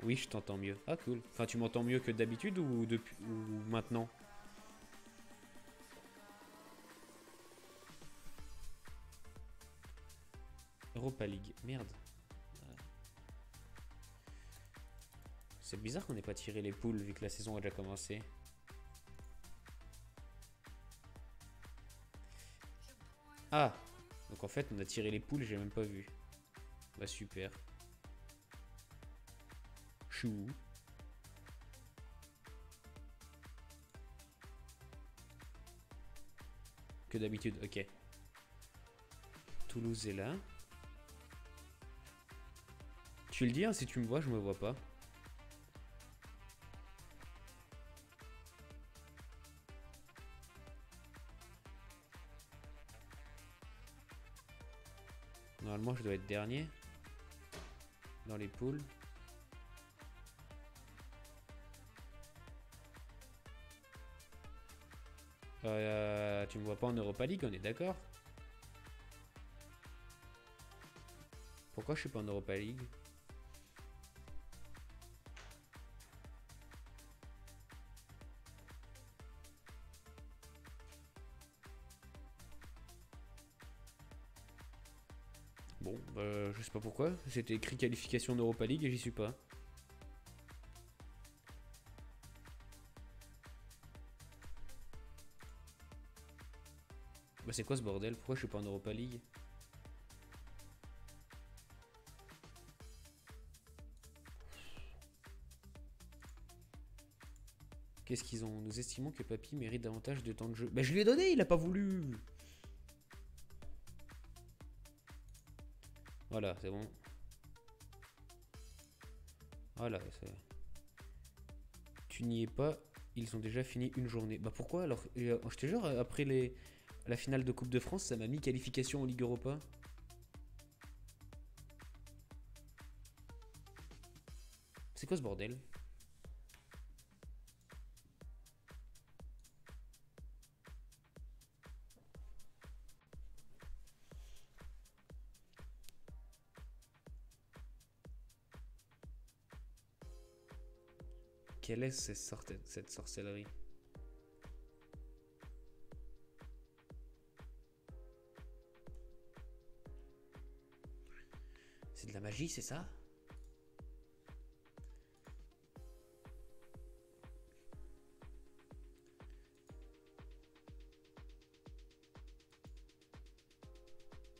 A: Oui, je t'entends mieux. Ah cool. Enfin, tu m'entends mieux que d'habitude ou depuis ou maintenant? Europa League. Merde. Ouais. C'est bizarre qu'on n'ait pas tiré les poules vu que la saison a déjà commencé. Ah Donc en fait, on a tiré les poules j'ai même pas vu. Bah super. Chou. Que d'habitude, ok. Toulouse est là. Tu le dis, hein, si tu me vois, je me vois pas. Être dernier. Dans les poules. Euh, tu me vois pas en Europa League, on est d'accord? Pourquoi je suis pas en Europa League? Pas pourquoi. C'était écrit qualification en Europa League et j'y suis pas. Bah c'est quoi ce bordel? Pourquoi je suis pas en Europa League? Qu'est-ce qu'ils ont? Nous estimons que Papy mérite davantage de temps de jeu. Bah je lui ai donné, il a pas voulu Voilà, c'est bon. Voilà, c'est... Tu n'y es pas, ils ont déjà fini une journée. Bah pourquoi alors? Euh, Je te jure, après les... la finale de Coupe de France, ça m'a mis qualification en Ligue Europa. C'est quoi ce bordel? Quelle est cette, cette sorcellerie? C'est de la magie, c'est ça?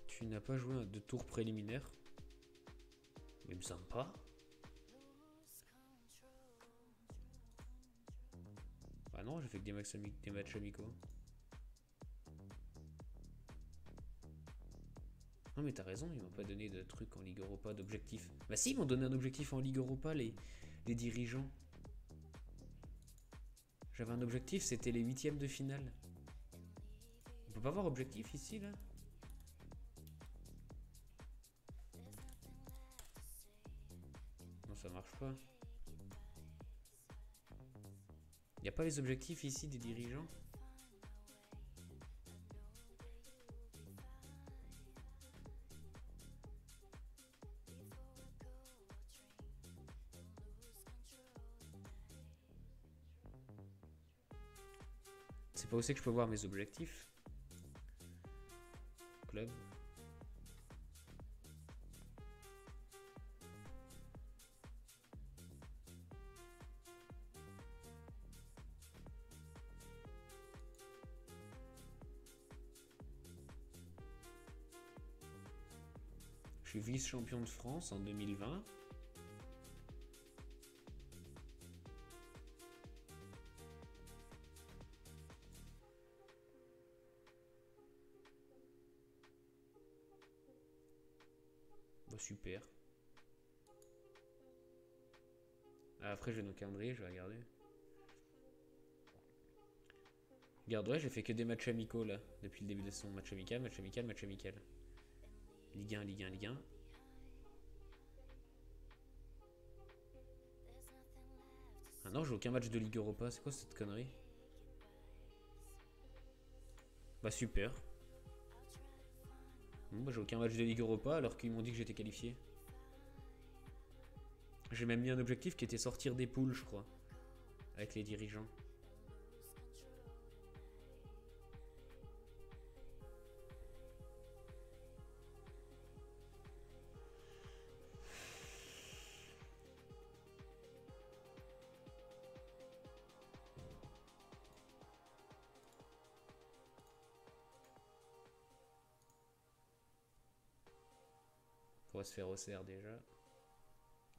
A: Tu n'as pas joué de tour préliminaire il me semble pas. Non, j'ai fait que des des matchs amicaux. Non mais t'as raison, ils m'ont pas donné de truc en Ligue Europa, d'objectif. Bah si, ils m'ont donné un objectif en Ligue Europa, les, les dirigeants. J'avais un objectif, c'était les huitièmes de finale. On peut pas avoir objectif ici, là? Non, ça marche pas. Y a pas les objectifs ici des dirigeants? C'est pas c'est que je peux voir mes objectifs? Club. Vice-champion de France en 2020. Bah, super. Ah, Après, j'ai nos calendriers, je vais regarder. Regarde, ouais, j'ai fait que des matchs amicaux là, depuis le début de saison. Match amical, match amical, match amical. Ligue 1, Ligue 1, Ligue 1. Non, j'ai aucun match de Ligue Europa, c'est quoi cette connerie Bah super. Bon, bah, j'ai aucun match de Ligue Europa alors qu'ils m'ont dit que j'étais qualifié. J'ai même mis un objectif qui était sortir des poules, je crois. Avec les dirigeants. Faire OCR déjà.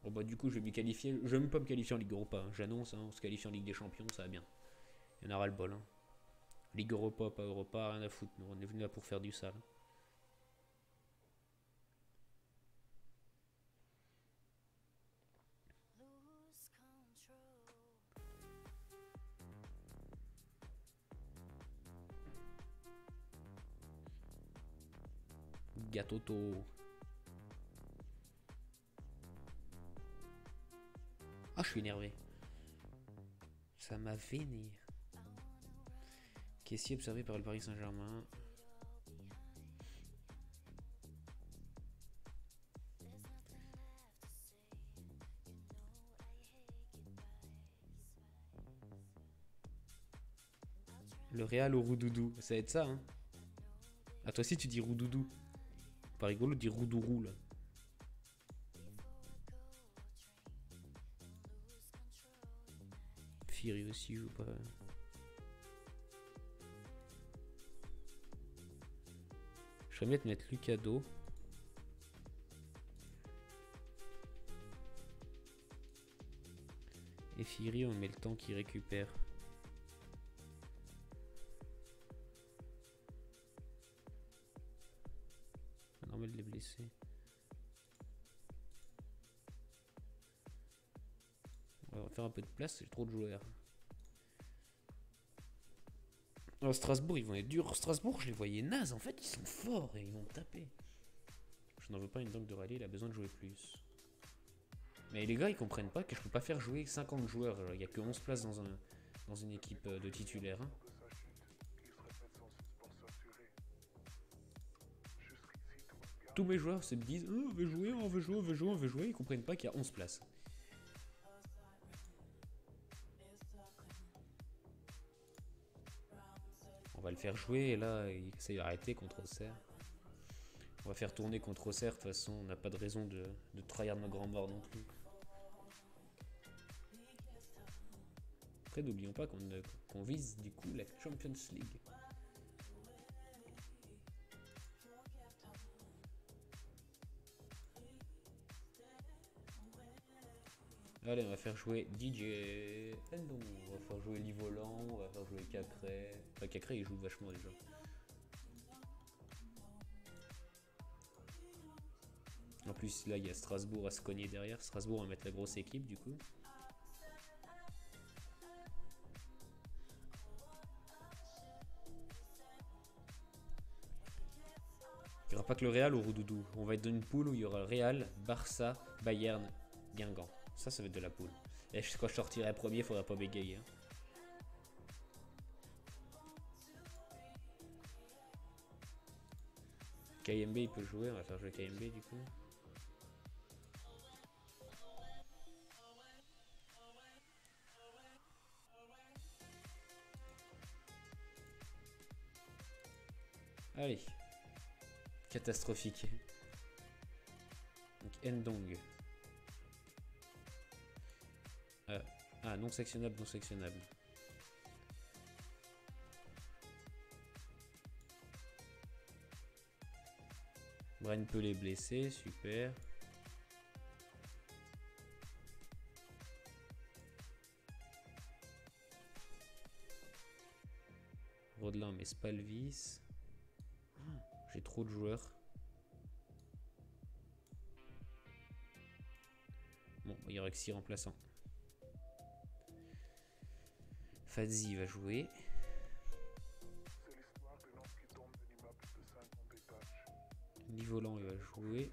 A: Bon bah du coup je vais me qualifier. Je vais même pas me qualifier en Ligue Europa. hein. J'annonce, hein, on se qualifie en Ligue des Champions, ça va bien. Il y en aura le bol. hein. Ligue Europa, pas Europa, rien à foutre. Nous, on est venu là pour faire du sale. Gatoto. Suis énervé. Ça m'a vénère. Caissier observé par le Paris Saint-Germain? Le Real au Roudoudou? Ça va être ça, hein. Ah, toi aussi, tu dis Roudoudou. Pas rigolo de dire Roudourou, là. Aussi joue pas. Je serais mieux de mettre Lucado. Et Fury, on met le temps qu'il récupère. Place, j'ai trop de joueurs. Oh, Strasbourg, ils vont être durs. Strasbourg, je les voyais nazes. En fait, ils sont forts et ils vont taper. Je n'en veux pas une dunk de rallye, il a besoin de jouer plus. Mais les gars, ils comprennent pas que je peux pas faire jouer 50 joueurs. Il y a que 11 places dans, un, dans une équipe euh, de titulaires. hein. Tous mes joueurs se disent Oh, on veut jouer, on veut jouer, on veut jouer, on veut jouer. Ils comprennent pas qu'il y a 11 places. Le faire jouer et là, il essaye d'arrêter contre Auxerre. On va faire tourner contre Auxerre. De toute façon, on n'a pas de raison de, de tryhard nos grands morts non plus. Après, n'oublions pas qu'on vise du coup la Champions League. Allez, on va faire jouer DJ On va faire jouer Livolant, on va faire jouer Cacré. Enfin, Cacré, il joue vachement déjà. En plus, là, il y a Strasbourg à se cogner derrière. Strasbourg va mettre la grosse équipe, du coup. Il n'y aura pas que le Real au Roudoudou. On va être dans une poule où il y aura Real, Barça, Bayern, Guingamp. Ça, ça va être de la poule. Et quand je sortirai premier, il faudra pas bégayer. hein. KMB il peut jouer, on va faire jouer KMB du coup. Allez. Catastrophique. Donc Endong. Ah, non sectionnable, non sectionnable. Brian Pelé blessé, super. Rodelin mais Spalvis. J'ai trop de joueurs. Bon, il y aura que 6 remplaçants.
D: De 50 étages.
A: Nivolan il va jouer.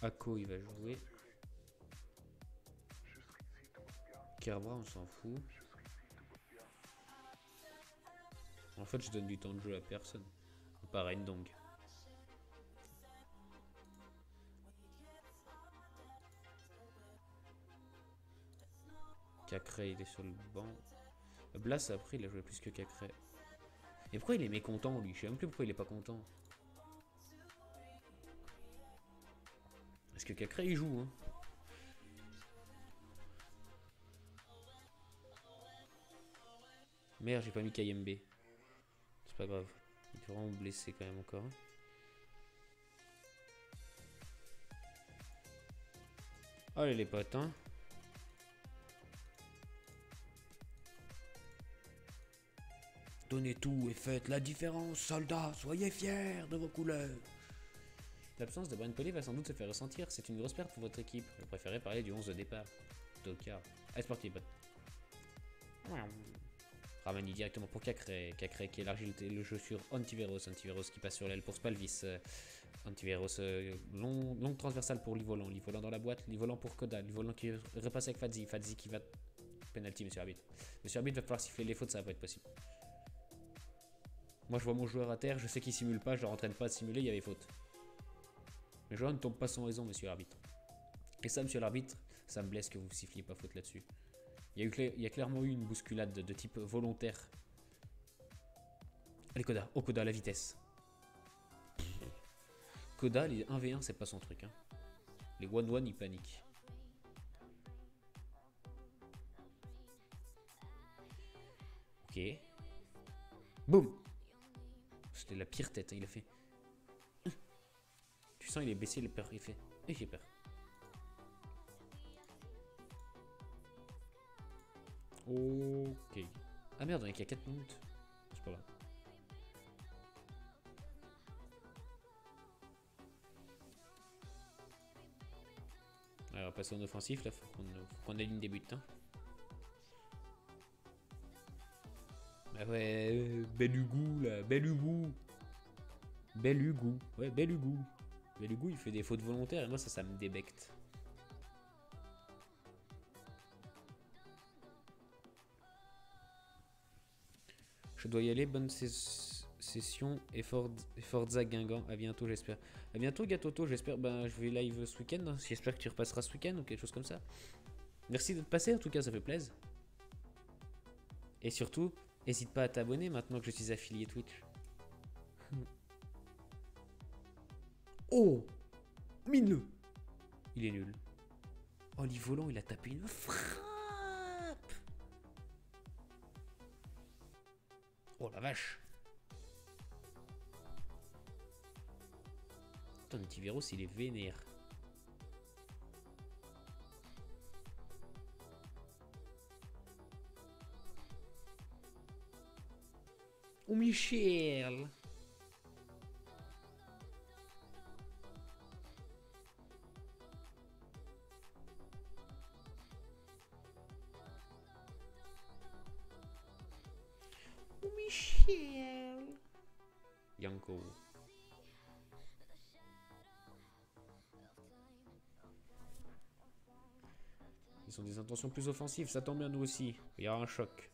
A: Ako il va jouer.
D: va.
A: Kerbra on s'en fout.
D: Va.
A: En fait je donne du temps de jeu à personne. Pareil donc. Cacré il est sur le banc. Blas après il a joué plus que Cacré. Et pourquoi il est mécontent lui? Je sais même plus pourquoi il est pas content. Est-ce que Cacré il joue hein Merde j'ai pas mis KMB. C'est pas grave. Il est vraiment blessé quand même encore. Allez les potes Donnez tout et faites la différence, soldats, soyez fiers de vos couleurs. L'absence de Brian Pelé va sans doute se faire ressentir, c'est une grosse perte pour votre équipe. Je préférais parler du 11 de départ. Tocard. Parti, pote. Ramani directement pour Cacré. Cacré qui élargit le, jeu sur Antiveros. Antiveros qui passe sur l'aile pour Spalvis. Antiveros, euh, long, longue transversale pour Livolan. Livolan dans la boîte. Livolan pour Koda. Livolan qui repasse avec Fadzi. Fadzi qui va. Penalty, monsieur Arbitre. Monsieur Arbitre va falloir siffler les fautes, ça va pas être possible. Moi, je vois mon joueur à terre. Je sais qu'il simule pas. Je leur entraîne pas à simuler. Il y avait faute. Mes joueurs ne tombent pas sans raison, monsieur l'arbitre. Et ça, monsieur l'arbitre, ça me blesse que vous siffliez pas faute là-dessus. Il y, a clairement eu une bousculade de, de type volontaire. Allez, Koda. Oh, Koda, la vitesse. Koda, les 1v1, c'est pas son truc. hein. Les 1-1, ils paniquent. Ok. Boum C'était la pire tête, hein, il a fait. Tu sens, il est baissé, il a peur. Il fait. Eh, j'ai peur. Ok. Ah merde, on est qu'à 4 minutes. C'est pas grave. Alors, passer en offensif là, faut qu'on qu'on aligne des buts. Hein. Ouais, Belugu là, Belugu. Belugu, ouais, Belugu. Belugu il fait des fautes volontaires et moi ça, ça me débecte. Je dois y aller, bonne ses- session et Forza Guingamp. À bientôt, j'espère. À bientôt, Gatoto, j'espère. Ben, je vais live ce week-end. hein. J'espère que tu repasseras ce week-end ou quelque chose comme ça. Merci d'être passé, en tout cas, ça fait plaisir. Et surtout, n'hésite pas à t'abonner maintenant que je suis affilié Twitch. Oh Mine Il est nul. Oh, Livolan, il a tapé une frappe Oh la vache Putain, Antivirus, il est vénère. O Michel. O Michel. Yanko. Ils ont des intentions plus offensives, ça tombe bien nous aussi. Il y aura un choc.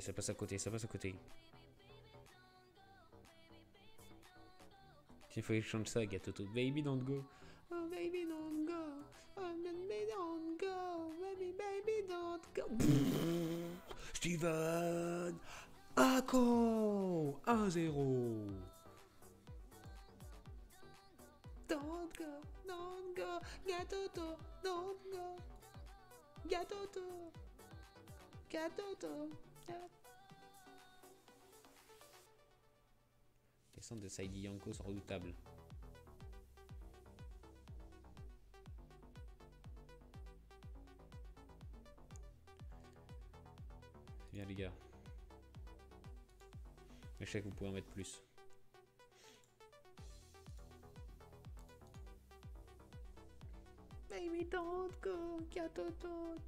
A: Ça passe à côté, ça passe à côté. Il faut que je change ça, Gatoto. Baby, don't go. Oh, baby, don't go. Oh, baby, don't go. Baby, baby, don't go. Steven Ako 1-0. Don't go, don't go. Gatoto, don't go. Gatoto. Gatoto. Les centres de Saidi Yanko sont redoutables. Bien les gars. Je sais que vous pouvez en mettre plus. Baby, don't go,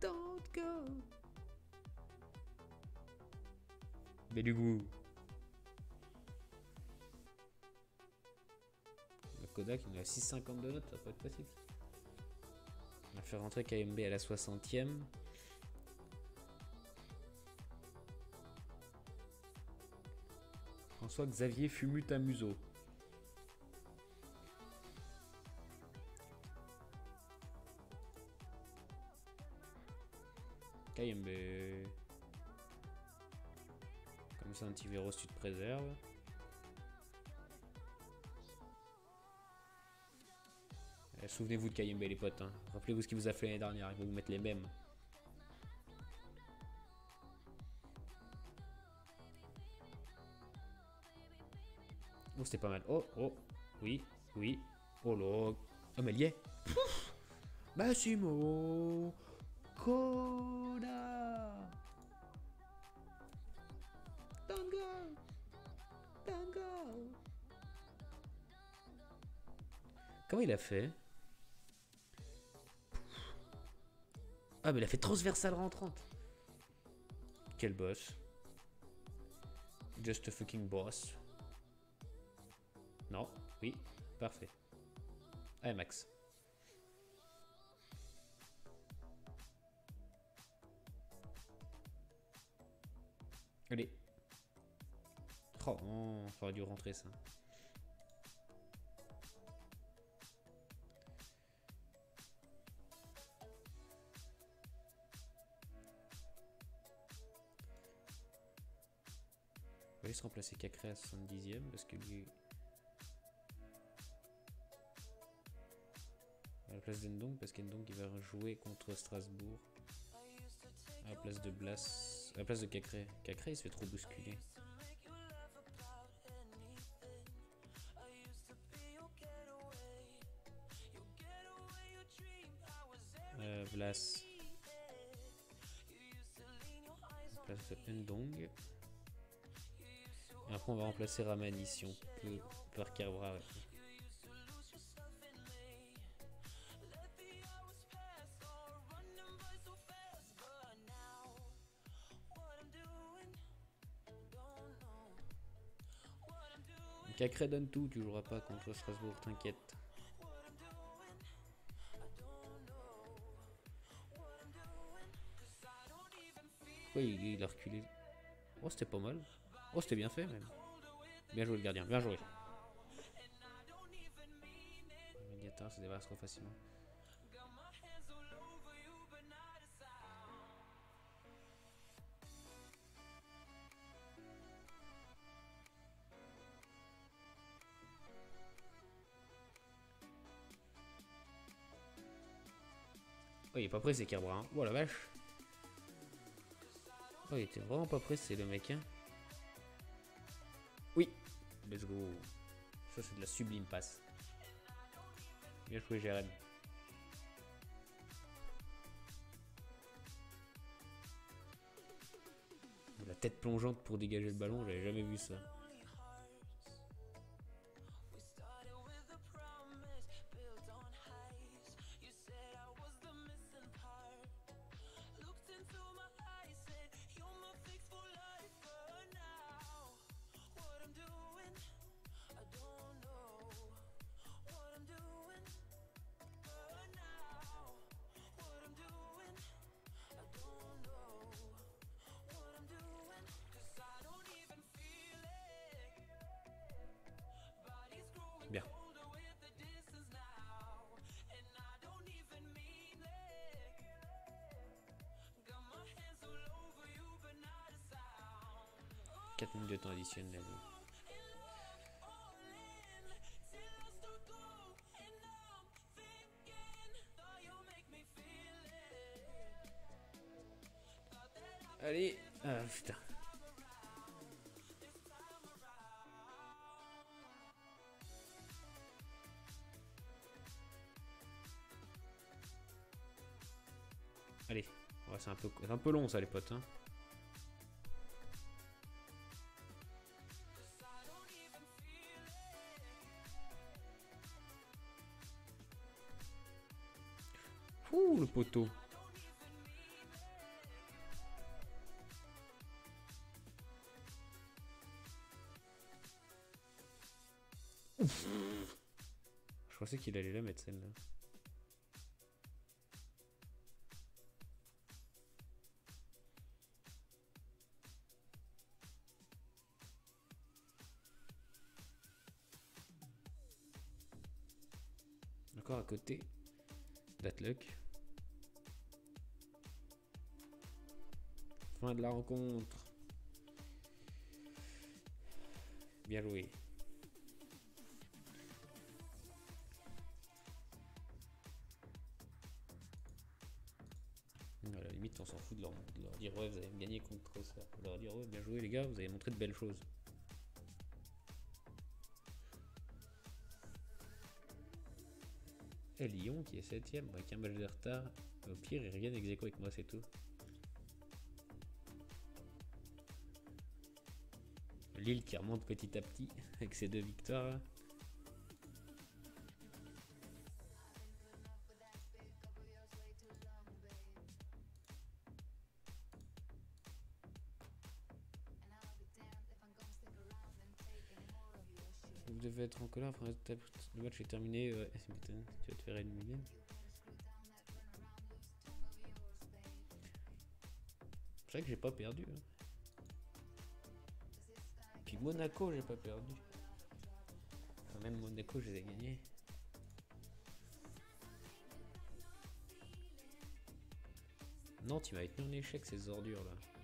A: don't go. Mais du coup. Le Kodak, il a 6,50 de notes, ça pas être facile. On va faire rentrer KMB à la 60e. François Xavier Fumut à Museau. KMB. Ça, un petit virus, tu te préserves. Eh, Souvenez-vous de KMB, les potes. hein. Rappelez-vous ce qu'il vous a fait l'année dernière. Il va vous mettre les mêmes. Oh, c'était pas mal. Oh, oh, oui, oui. Oh là. Oh, mais. Pouf Massimo Koda Comment il a fait? Ah, mais il a fait transversal rentrante. Quel boss? Just a fucking boss. Non, oui, parfait. Allez, Max. Allez. Oh, oh, ça aurait dû rentrer ça. Remplacer Cacré à 70ème parce que lui. À la place d'Endong parce qu'Endong il va jouer contre Strasbourg. À la place de Blas. À la place de Cacré. Cacré il se fait trop bousculer. Euh, Blas. Et après on va remplacer Ramani si on peut par Cabra. ouais. Cacré donne tout, tu joueras pas contre Strasbourg, t'inquiète. Il, il a reculé? Oh, c'était pas mal. Oh, c'était bien fait même. Bien joué le gardien, bien joué. Le médiateur se débarrasse trop facilement. Oh, il est pas pressé, Kerbra. Hein. Oh la vache. Oh, il était vraiment pas pressé, le mec. Hein. Oui. Let's go. Ça, c'est de la sublime passe. Bien joué, Jérém. La tête plongeante pour dégager le ballon, j'avais jamais vu ça. 4 minutes de temps additionnel. Allez Ah putain. Allez, ouais, c'est un peu, un peu long ça les potes. Hein. Je pensais qu'il allait la mettre celle-là. Encore à côté. Datluck. Fin de la rencontre. Bien joué. À la limite, on s'en fout de leur, dire ouais, vous avez gagné contre ça. Leur dire ouais, bien joué les gars, vous avez montré de belles choses. Et Lyon qui est 7ème avec un match de retard. Au pire, ils reviennent ex avec moi, c'est tout. Lille qui remonte petit à petit avec ses deux victoires. Vous devez être en colère, le match est terminé, ouais, putain, tu vas te faire éliminer. C'est vrai que j'ai pas perdu. hein. Puis Monaco, j'ai pas perdu. Enfin, même Monaco, je les ai gagnés. Non, tu m'as tenu en échec ces ordures là. «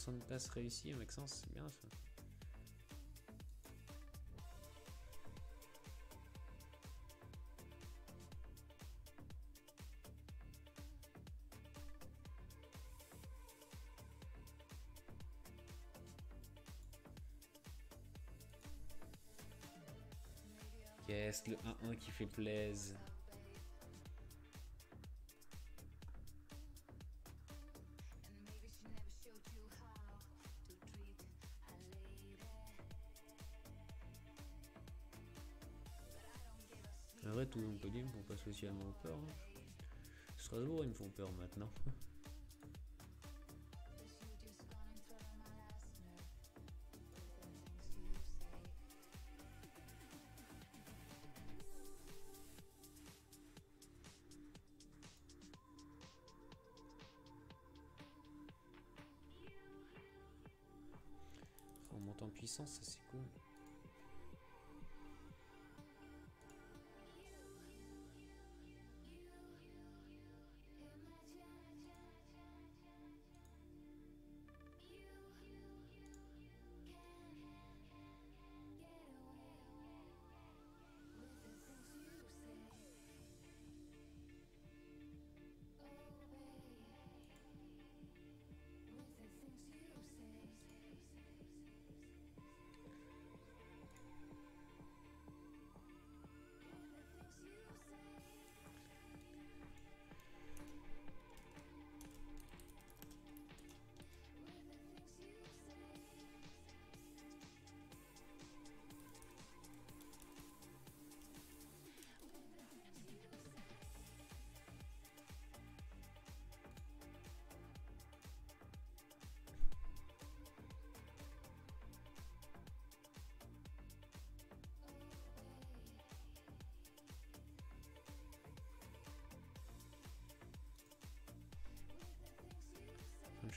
A: 90% de passes réussies, Maxence, c'est bien ça. Yes, le 1-1 qui fait plaise. Spécialement peur. hein. Strasbourg, ils me font peur maintenant. On monte en puissance, ça c'est cool.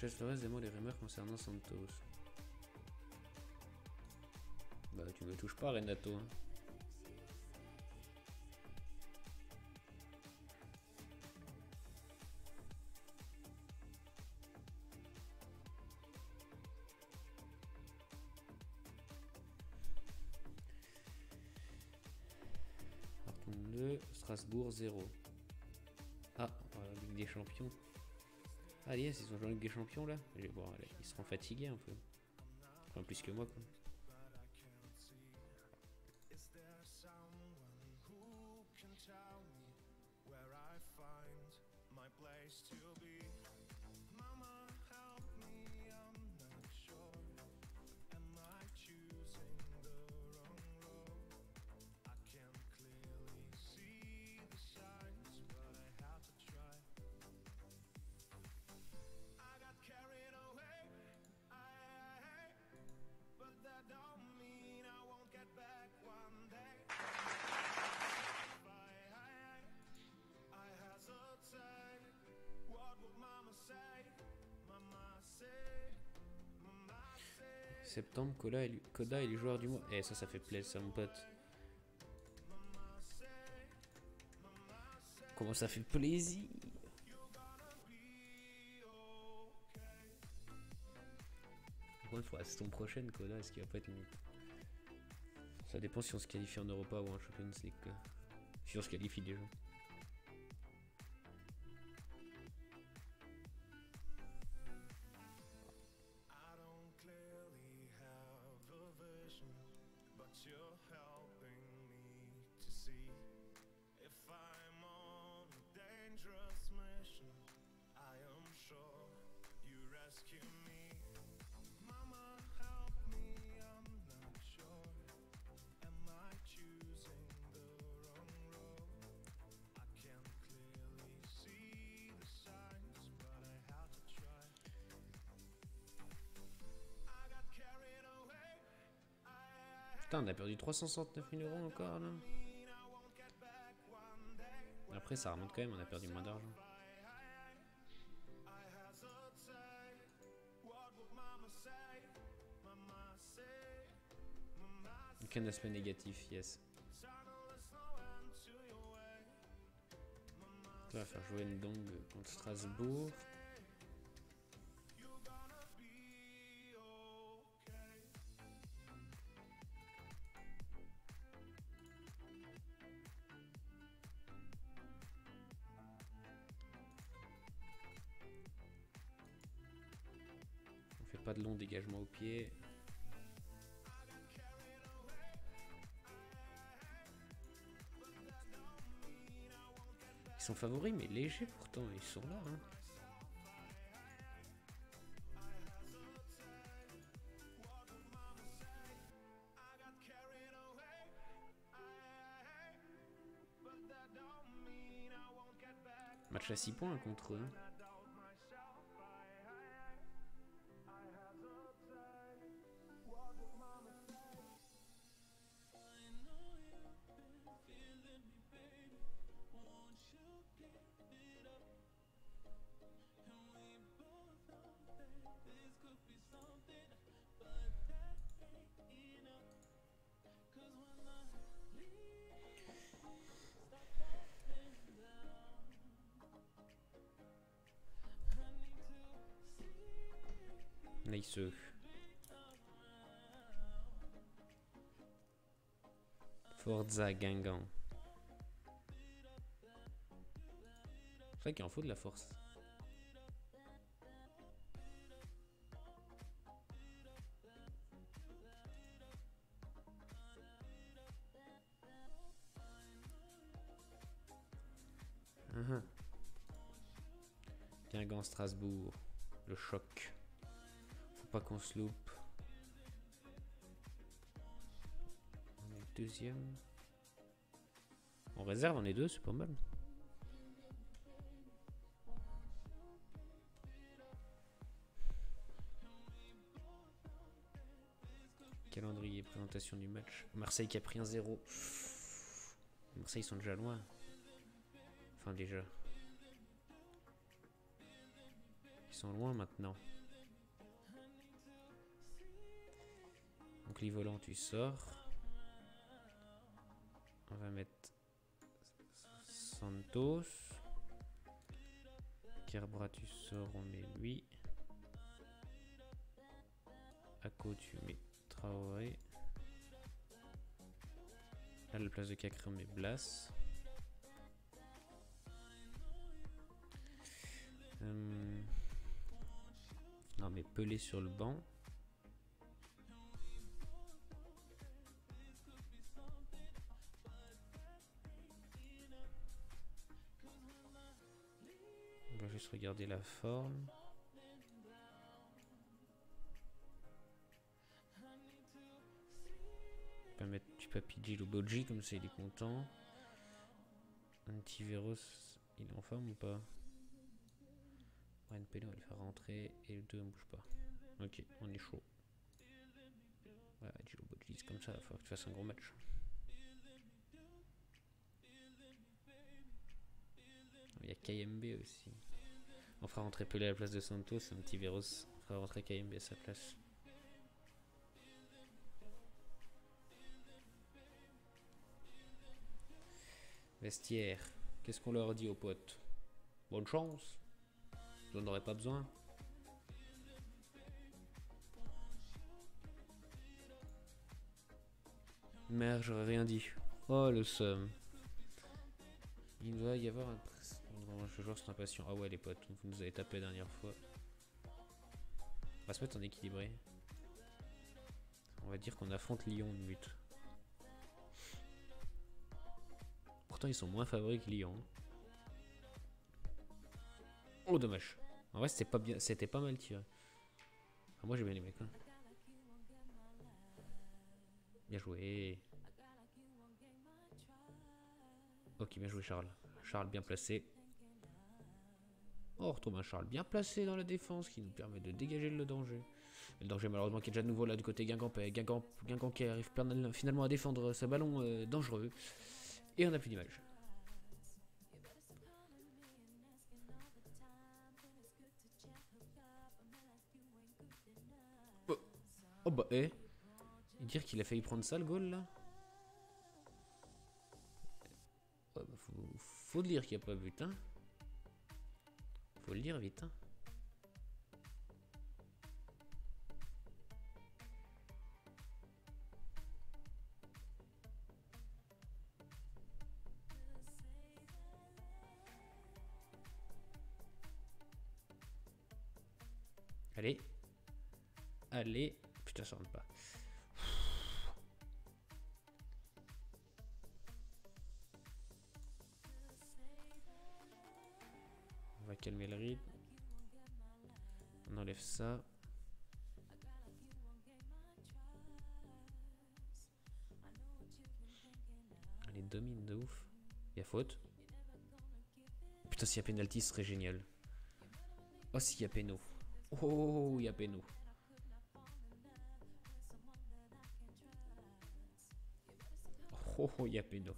E: Duchesse Flores dément les rumeurs concernant Santos. Bah tu me touches pas Renato. hein. Dortmund 2, Strasbourg 0. Ah yes, ils ont joué en Ligue des Champions là ils seront fatigués un peu. Enfin, plus que moi quoi. Septembre, Koda est, est les joueurs du mois. Eh, ça, ça fait plaisir, ça, mon pote. Comment ça fait plaisir? Encore une fois, la saison prochaine, Koda, est-ce qu'il va pas être long Ça dépend si on se qualifie en Europa ou en Champions League. Si on se qualifie déjà. On a perdu 369 000 euros encore là. Après, ça remonte quand même, on a perdu moins d'argent. Aucun aspect négatif, yes. On va faire jouer Ndong contre Strasbourg. Au pied. Ils sont favoris mais légers pourtant, ils sont là. hein. Match à 6 points contre eux. Forza Guingamp. C'est vrai qu'il en faut de la force. Mhm. Guingamp Strasbourg. Le choc. Pas qu'on se loupe. Deuxième. En réserve, on est deux, c'est pas mal. Calendrier, présentation du match. Marseille qui a pris un 0. Marseille ils sont déjà loin. Enfin déjà.
A: Ils sont loin maintenant. Donc les volants, tu sors. On va mettre Santos. Kerbra, tu sors, on met lui. Ako, tu mets Traoré. À la place de Cacré, on met Blas. Hum. Non, mais Pelé sur le banc. Va juste regarder la forme. On va mettre du Papidji ou Boji comme ça il est content. Antivirus, il est en forme ou pas? Pelé, on va le faire rentrer et le 2 on bouge pas. Ok, on est chaud. Voilà, Gilo Bodji, c'est comme ça, il faut que tu fasses un gros match. Il y a KMB aussi. On fera rentrer Pelé à la place de Santos, un petit virus. On fera rentrer KMB à sa place. Vestiaire. Qu'est-ce qu'on leur dit aux potes? Bonne chance. Vous n'en pas besoin. Merde, j'aurais rien dit. Oh le seum. Il doit y avoir un. Je jure, c'est impatient. Ah ouais, les potes, vous nous avez tapé la dernière fois. On va se mettre en équilibré. On va dire qu'on affronte Lyon une but. Pourtant, ils sont moins favoris que Lyon. Oh, dommage. En vrai, c'était pas bien, c'était pas mal tiré. Ah, moi, j'ai bien aimé quoi. Bien joué. Ok, bien joué Charles. Charles bien placé. Oh, on retrouve un Charles bien placé dans la défense qui nous permet de dégager le danger. Le danger malheureusement qui est déjà de nouveau là du côté Guingamp. Guingamp, Guingamp qui arrive finalement à défendre ce ballon euh, dangereux. Et on n'a plus d'image. Oh, oh bah eh Dire qu'il a failli prendre ça le goal là Ouais, bah, faut, le dire qu'il n'y a pas but, hein. Faut le dire vite, hein. Allez. Allez. Putain, ça rentre pas. Calmer le rythme. On enlève ça. Allez, domine de ouf. Il y a faute. Putain, s'il y a penalty, ce serait génial. Oh, s'il y a péno. Oh, il y a péno. Oh, oh, il y a péno.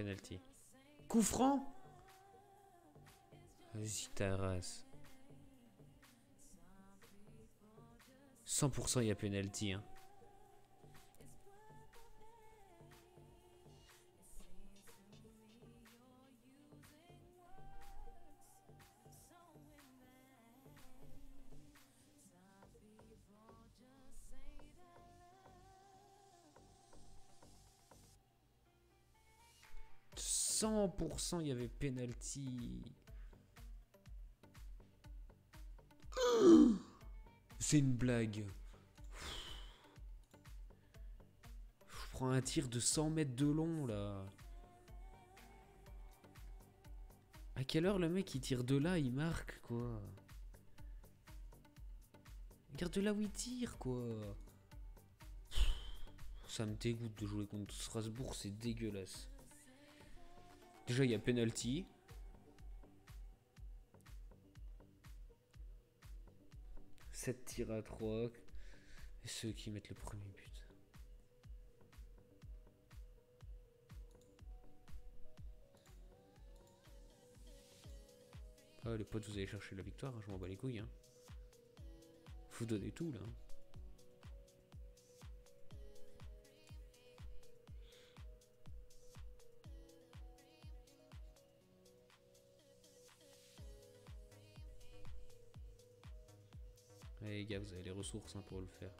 A: Penalty. Coup franc Vas-y, ta race. 100% il y a penalty. Hein. « 100% il y avait penalty. C'est une blague. Je prends un tir de 100 mètres de long là. À quelle heure le mec il tire de là, il marque quoi? Regarde de là où il tire quoi. Ça me dégoûte de jouer contre Strasbourg, c'est dégueulasse. Déjà, il y a penalty. Cette tirs à 3. Et ceux qui mettent le premier but. Ah, les potes, vous allez chercher la victoire, hein, je m'en bats les couilles. Hein. Faut donner tout là. Les gars, vous avez les ressources hein, pour le faire.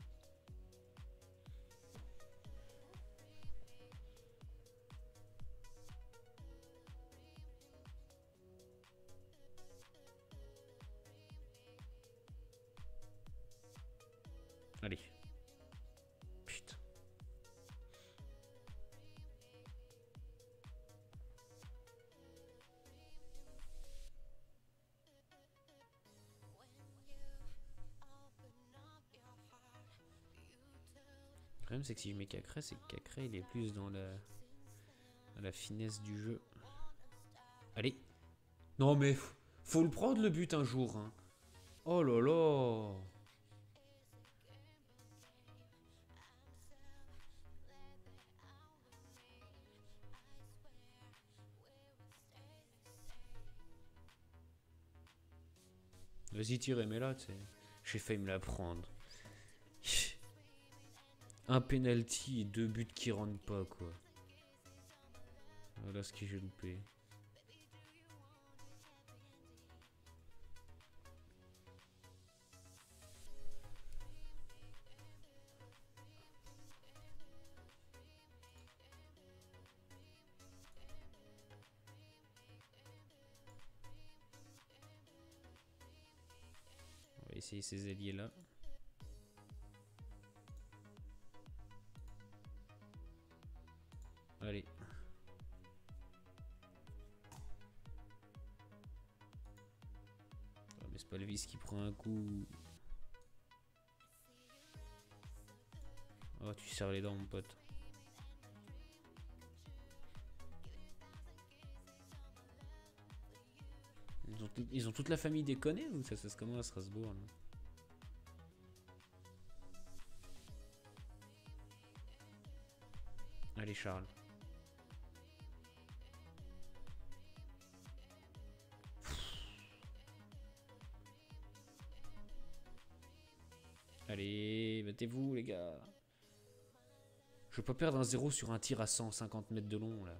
A: C'est que si je mets Cacré, c'est que Cacré il est plus dans la, la finesse du jeu. Allez. Non mais faut le prendre le but un jour. hein. Oh là là. Vas-y, tirez, mais là, tu sais. J'ai failli me la prendre. Un penalty et deux buts qui rentrent pas, quoi. Voilà ce que j'ai loupé. On va essayer ces ailiers là. Coup. Oh, tu serres les dents, mon pote. Ils ont, ils ont toute la famille déconné ou ça se passe comment à Strasbourg Allez Charles. Mettez-vous les gars. Je peux perdre un zéro sur un tir à 150 mètres de long là.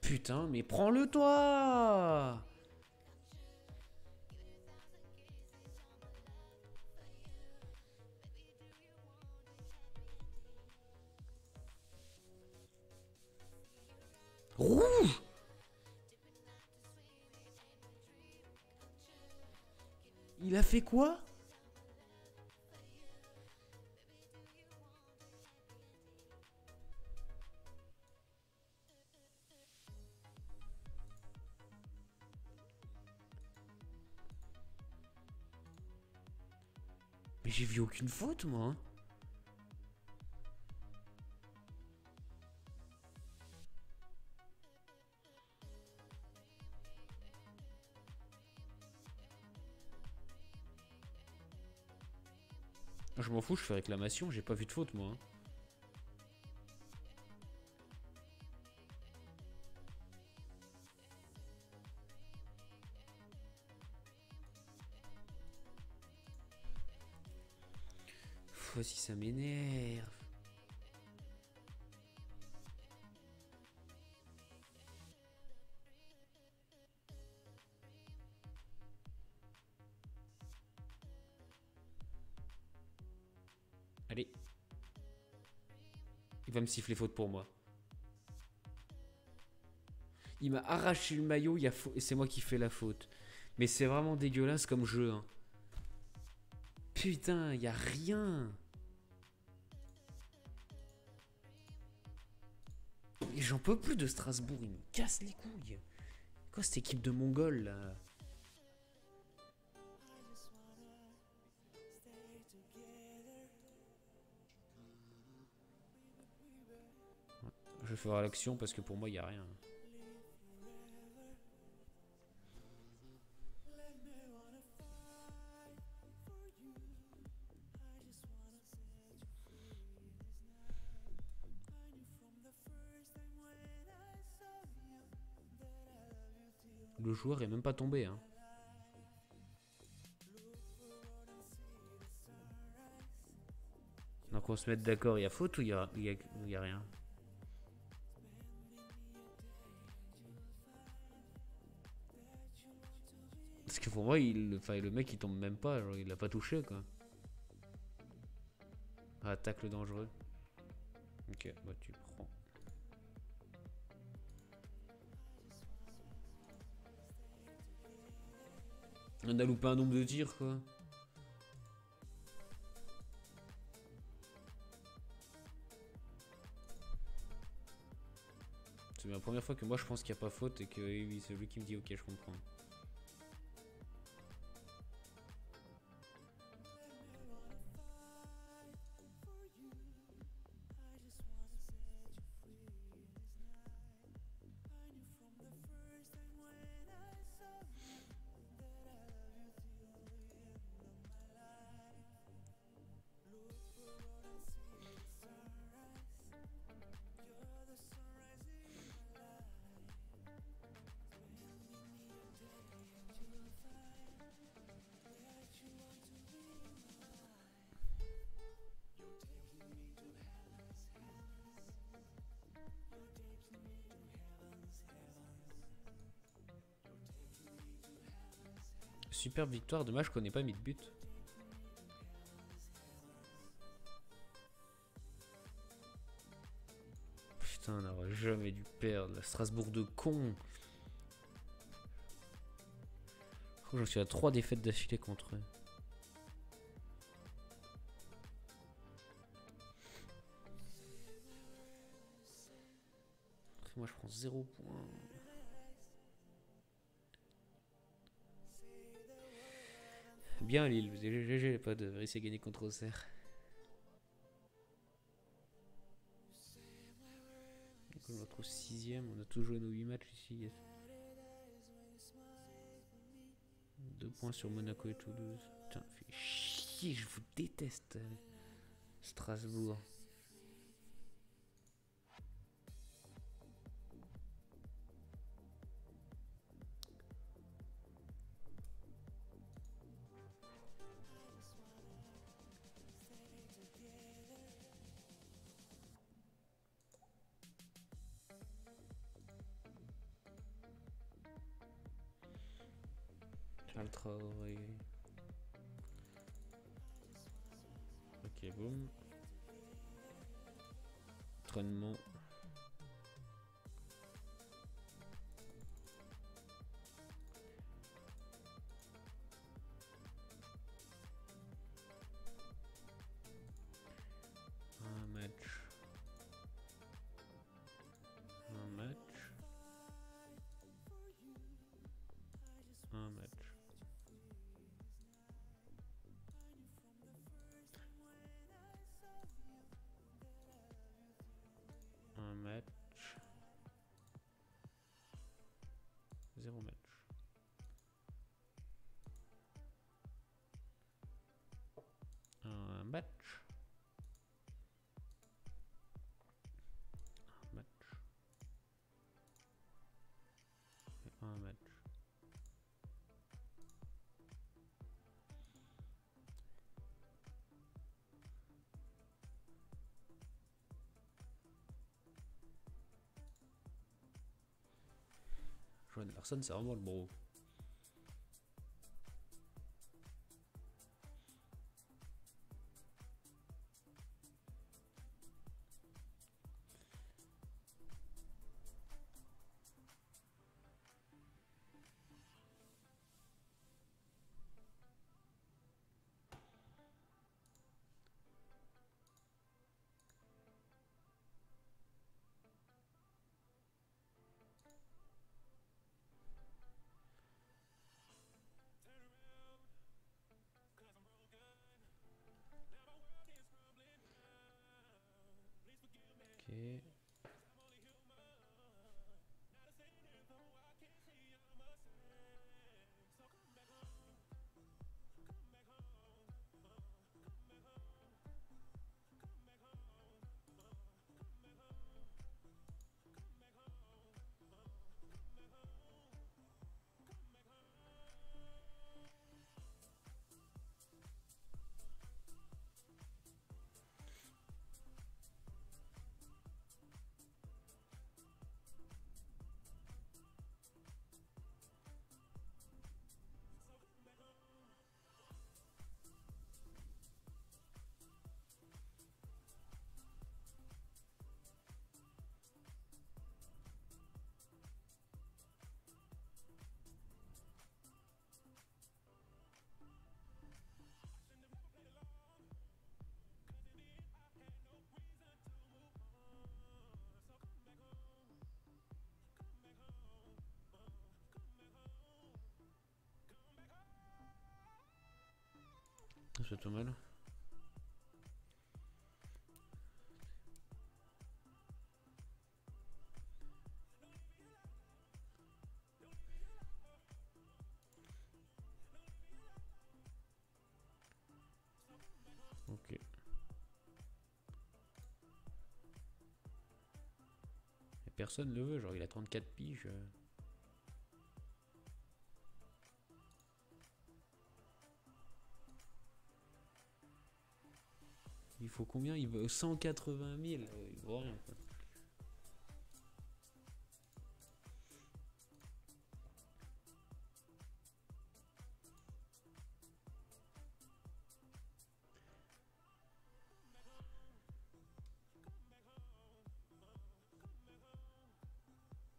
A: Putain, mais prends-le toi Rouge Il a fait quoi? Mais j'ai vu aucune faute moi. Je m'en fous, je fais réclamation, j'ai pas vu de faute moi. hein. Pff, si ça m'énerve. Il va me siffler faute pour moi. Il m'a arraché le maillot, et c'est moi qui fais la faute. Mais c'est vraiment dégueulasse comme jeu. hein. Putain, il y a rien. Et J'en peux plus de Strasbourg, il me casse les couilles. Quoi cette équipe de Mongols là? vais faire l'action parce que pour moi, il n'y a rien. Le joueur est même pas tombé. Hein. Donc on se met d'accord, il y a faute ou il y y a rien? Pour moi, il, le mec il tombe même pas, genre, il l'a pas touché quoi. Ah, tacle dangereux. Ok, bah tu prends. On a loupé un nombre de tirs quoi. C'est la première fois que moi je pense qu'il n'y a pas faute et que c'est lui qui me dit ok je comprends. Superbe victoire, dommage qu'on n'ait pas mis de but. Putain, on n'aurait jamais dû perdre. La Strasbourg de con. Que J'en suis à 3 défaites d'affilée contre eux. Moi je prends 0 points. Bien Lille, vous avez GG les potes, réussi à gagner contre Auxerre. On retrouve 6ème, on a tout joué nos 8 matchs ici. 2 points sur Monaco et Toulouse. Putain, fait chier, je vous déteste. euh, Strasbourg. Match. Un match. Et un match. Johan Larson, c'est vraiment le bro.
F: C'est tout mal. Ok. Personne ne le veut, genre il a 34 piges. Faut combien? Il veut 180 000. euh, Il vaut rien.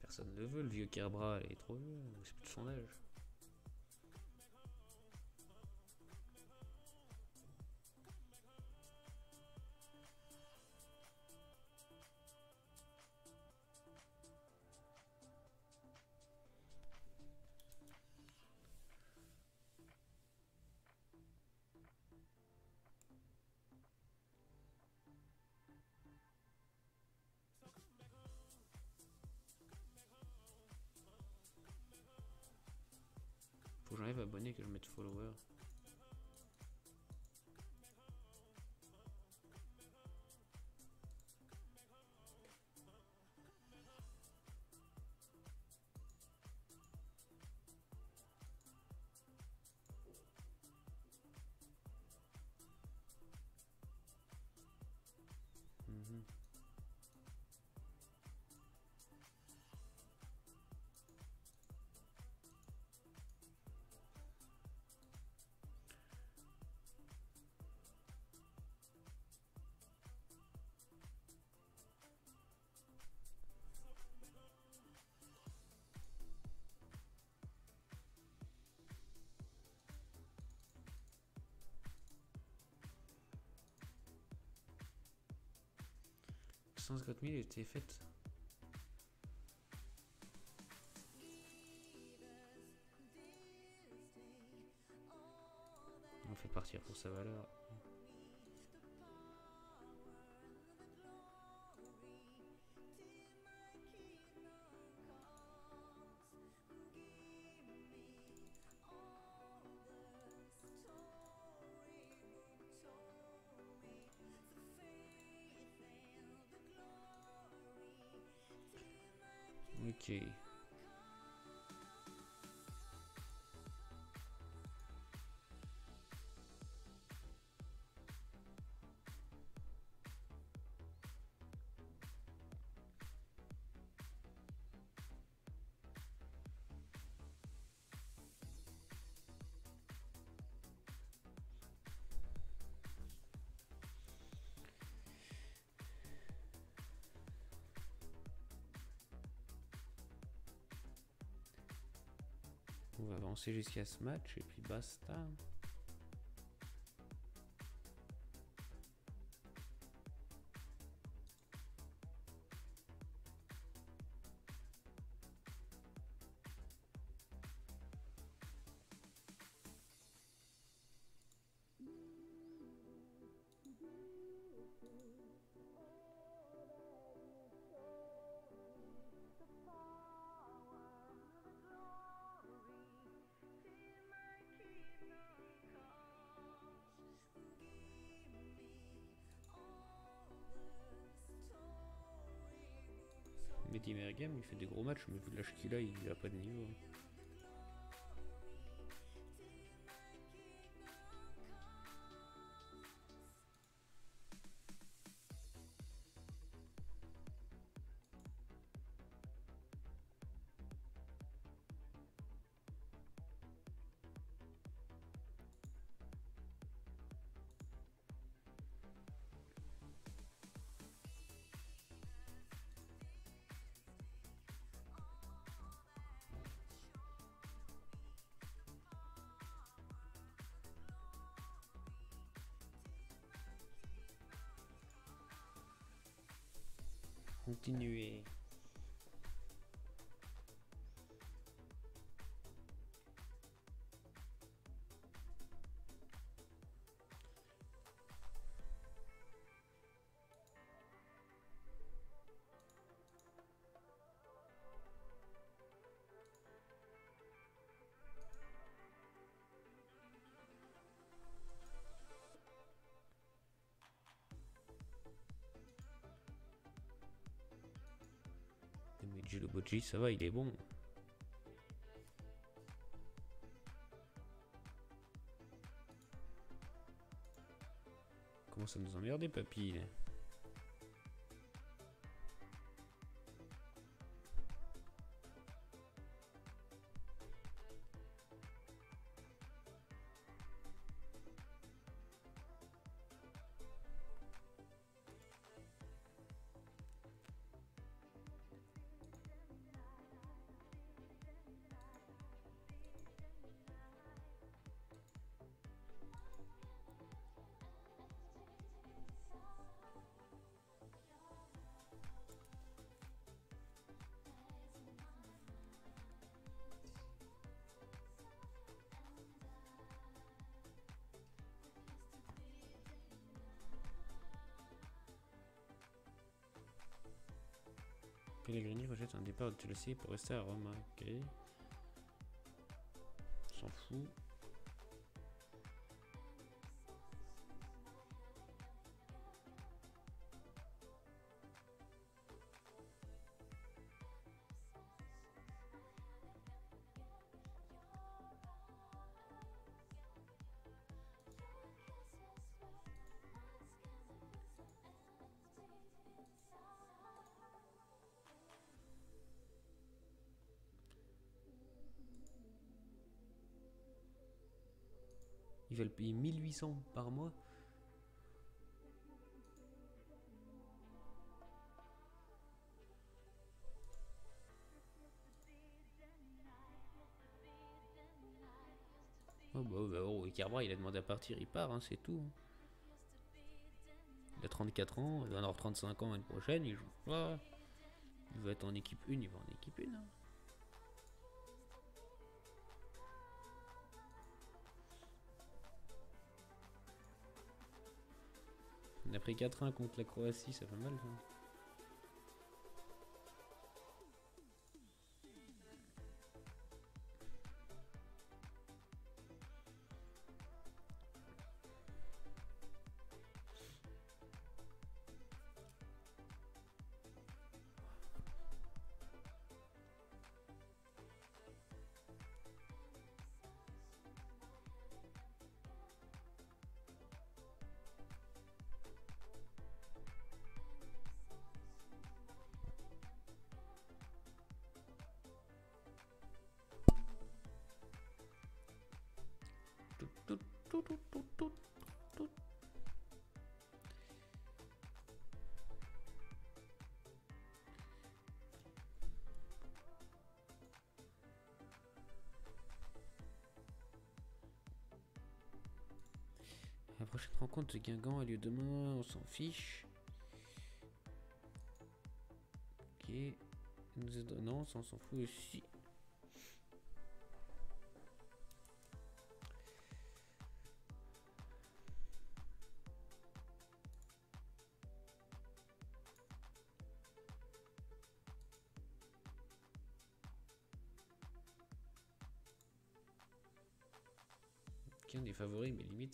F: Personne ne veut, le vieux Kerbra, il est trop vieux, c'est plus de son âge. 150 000 était faite. On fait partir pour sa valeur. On va avancer jusqu'à ce match et puis basta. Il fait des gros matchs, mais vu l'âge qu'il a, il a pas de niveau. Continuer.
A: Bocci, ça va, il est bon. Comment ça nous emmerder, papy départ de Chelsea pour rester à Roma. Ok. On S'en fout. Ils veulent payer 1800 par mois. Oh bah, bah, oh, Carvara, il a demandé à partir, il part, hein, c'est tout. Il a 34 ans, il va avoir 35 ans l'année prochaine, il joue pas. Il va être en équipe 1, il va en équipe 1. On a pris 4-1 contre la Croatie, ça fait mal. ça. La prochaine rencontre de Guingamp a lieu demain, on s'en fiche. Ok. Nous Non, on s'en fout aussi.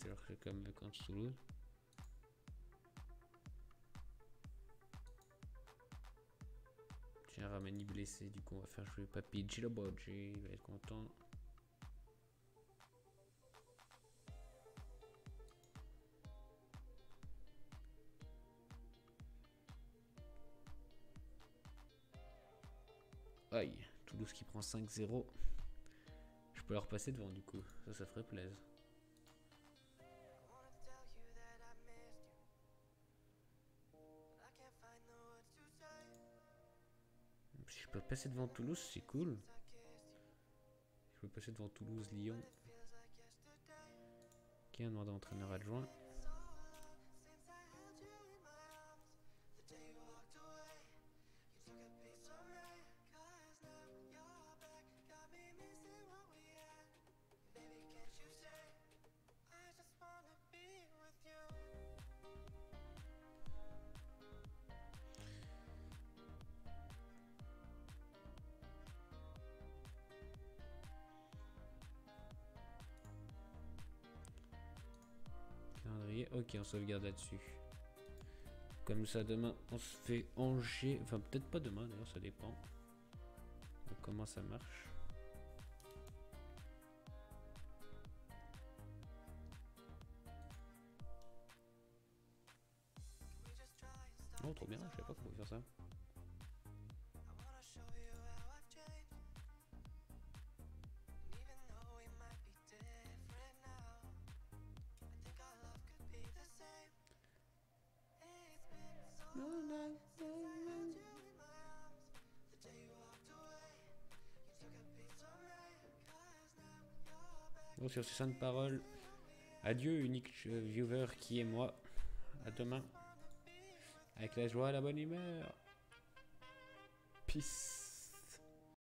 A: Alors que comme contre Toulouse. J'ai un Ramani blessé, du coup on va faire jouer Papy Gilobogi, il va être content. Aïe, Toulouse qui prend 5-0. Je peux leur passer devant du coup, ça ça ferait plaisir. Passer devant Toulouse, c'est cool. Je peux passer devant Toulouse, Lyon. Qui a demandé entraîneur adjoint? On sauvegarde là-dessus. Comme ça, demain, on se fait Angers. Enfin, peut-être pas demain, d'ailleurs, ça dépend. comment ça marche. Oh, trop bien, je savais pas pouvait faire ça. Sur ces saintes paroles, adieu, unique euh, viewer qui est moi. À demain. Avec la joie et la bonne humeur. Peace.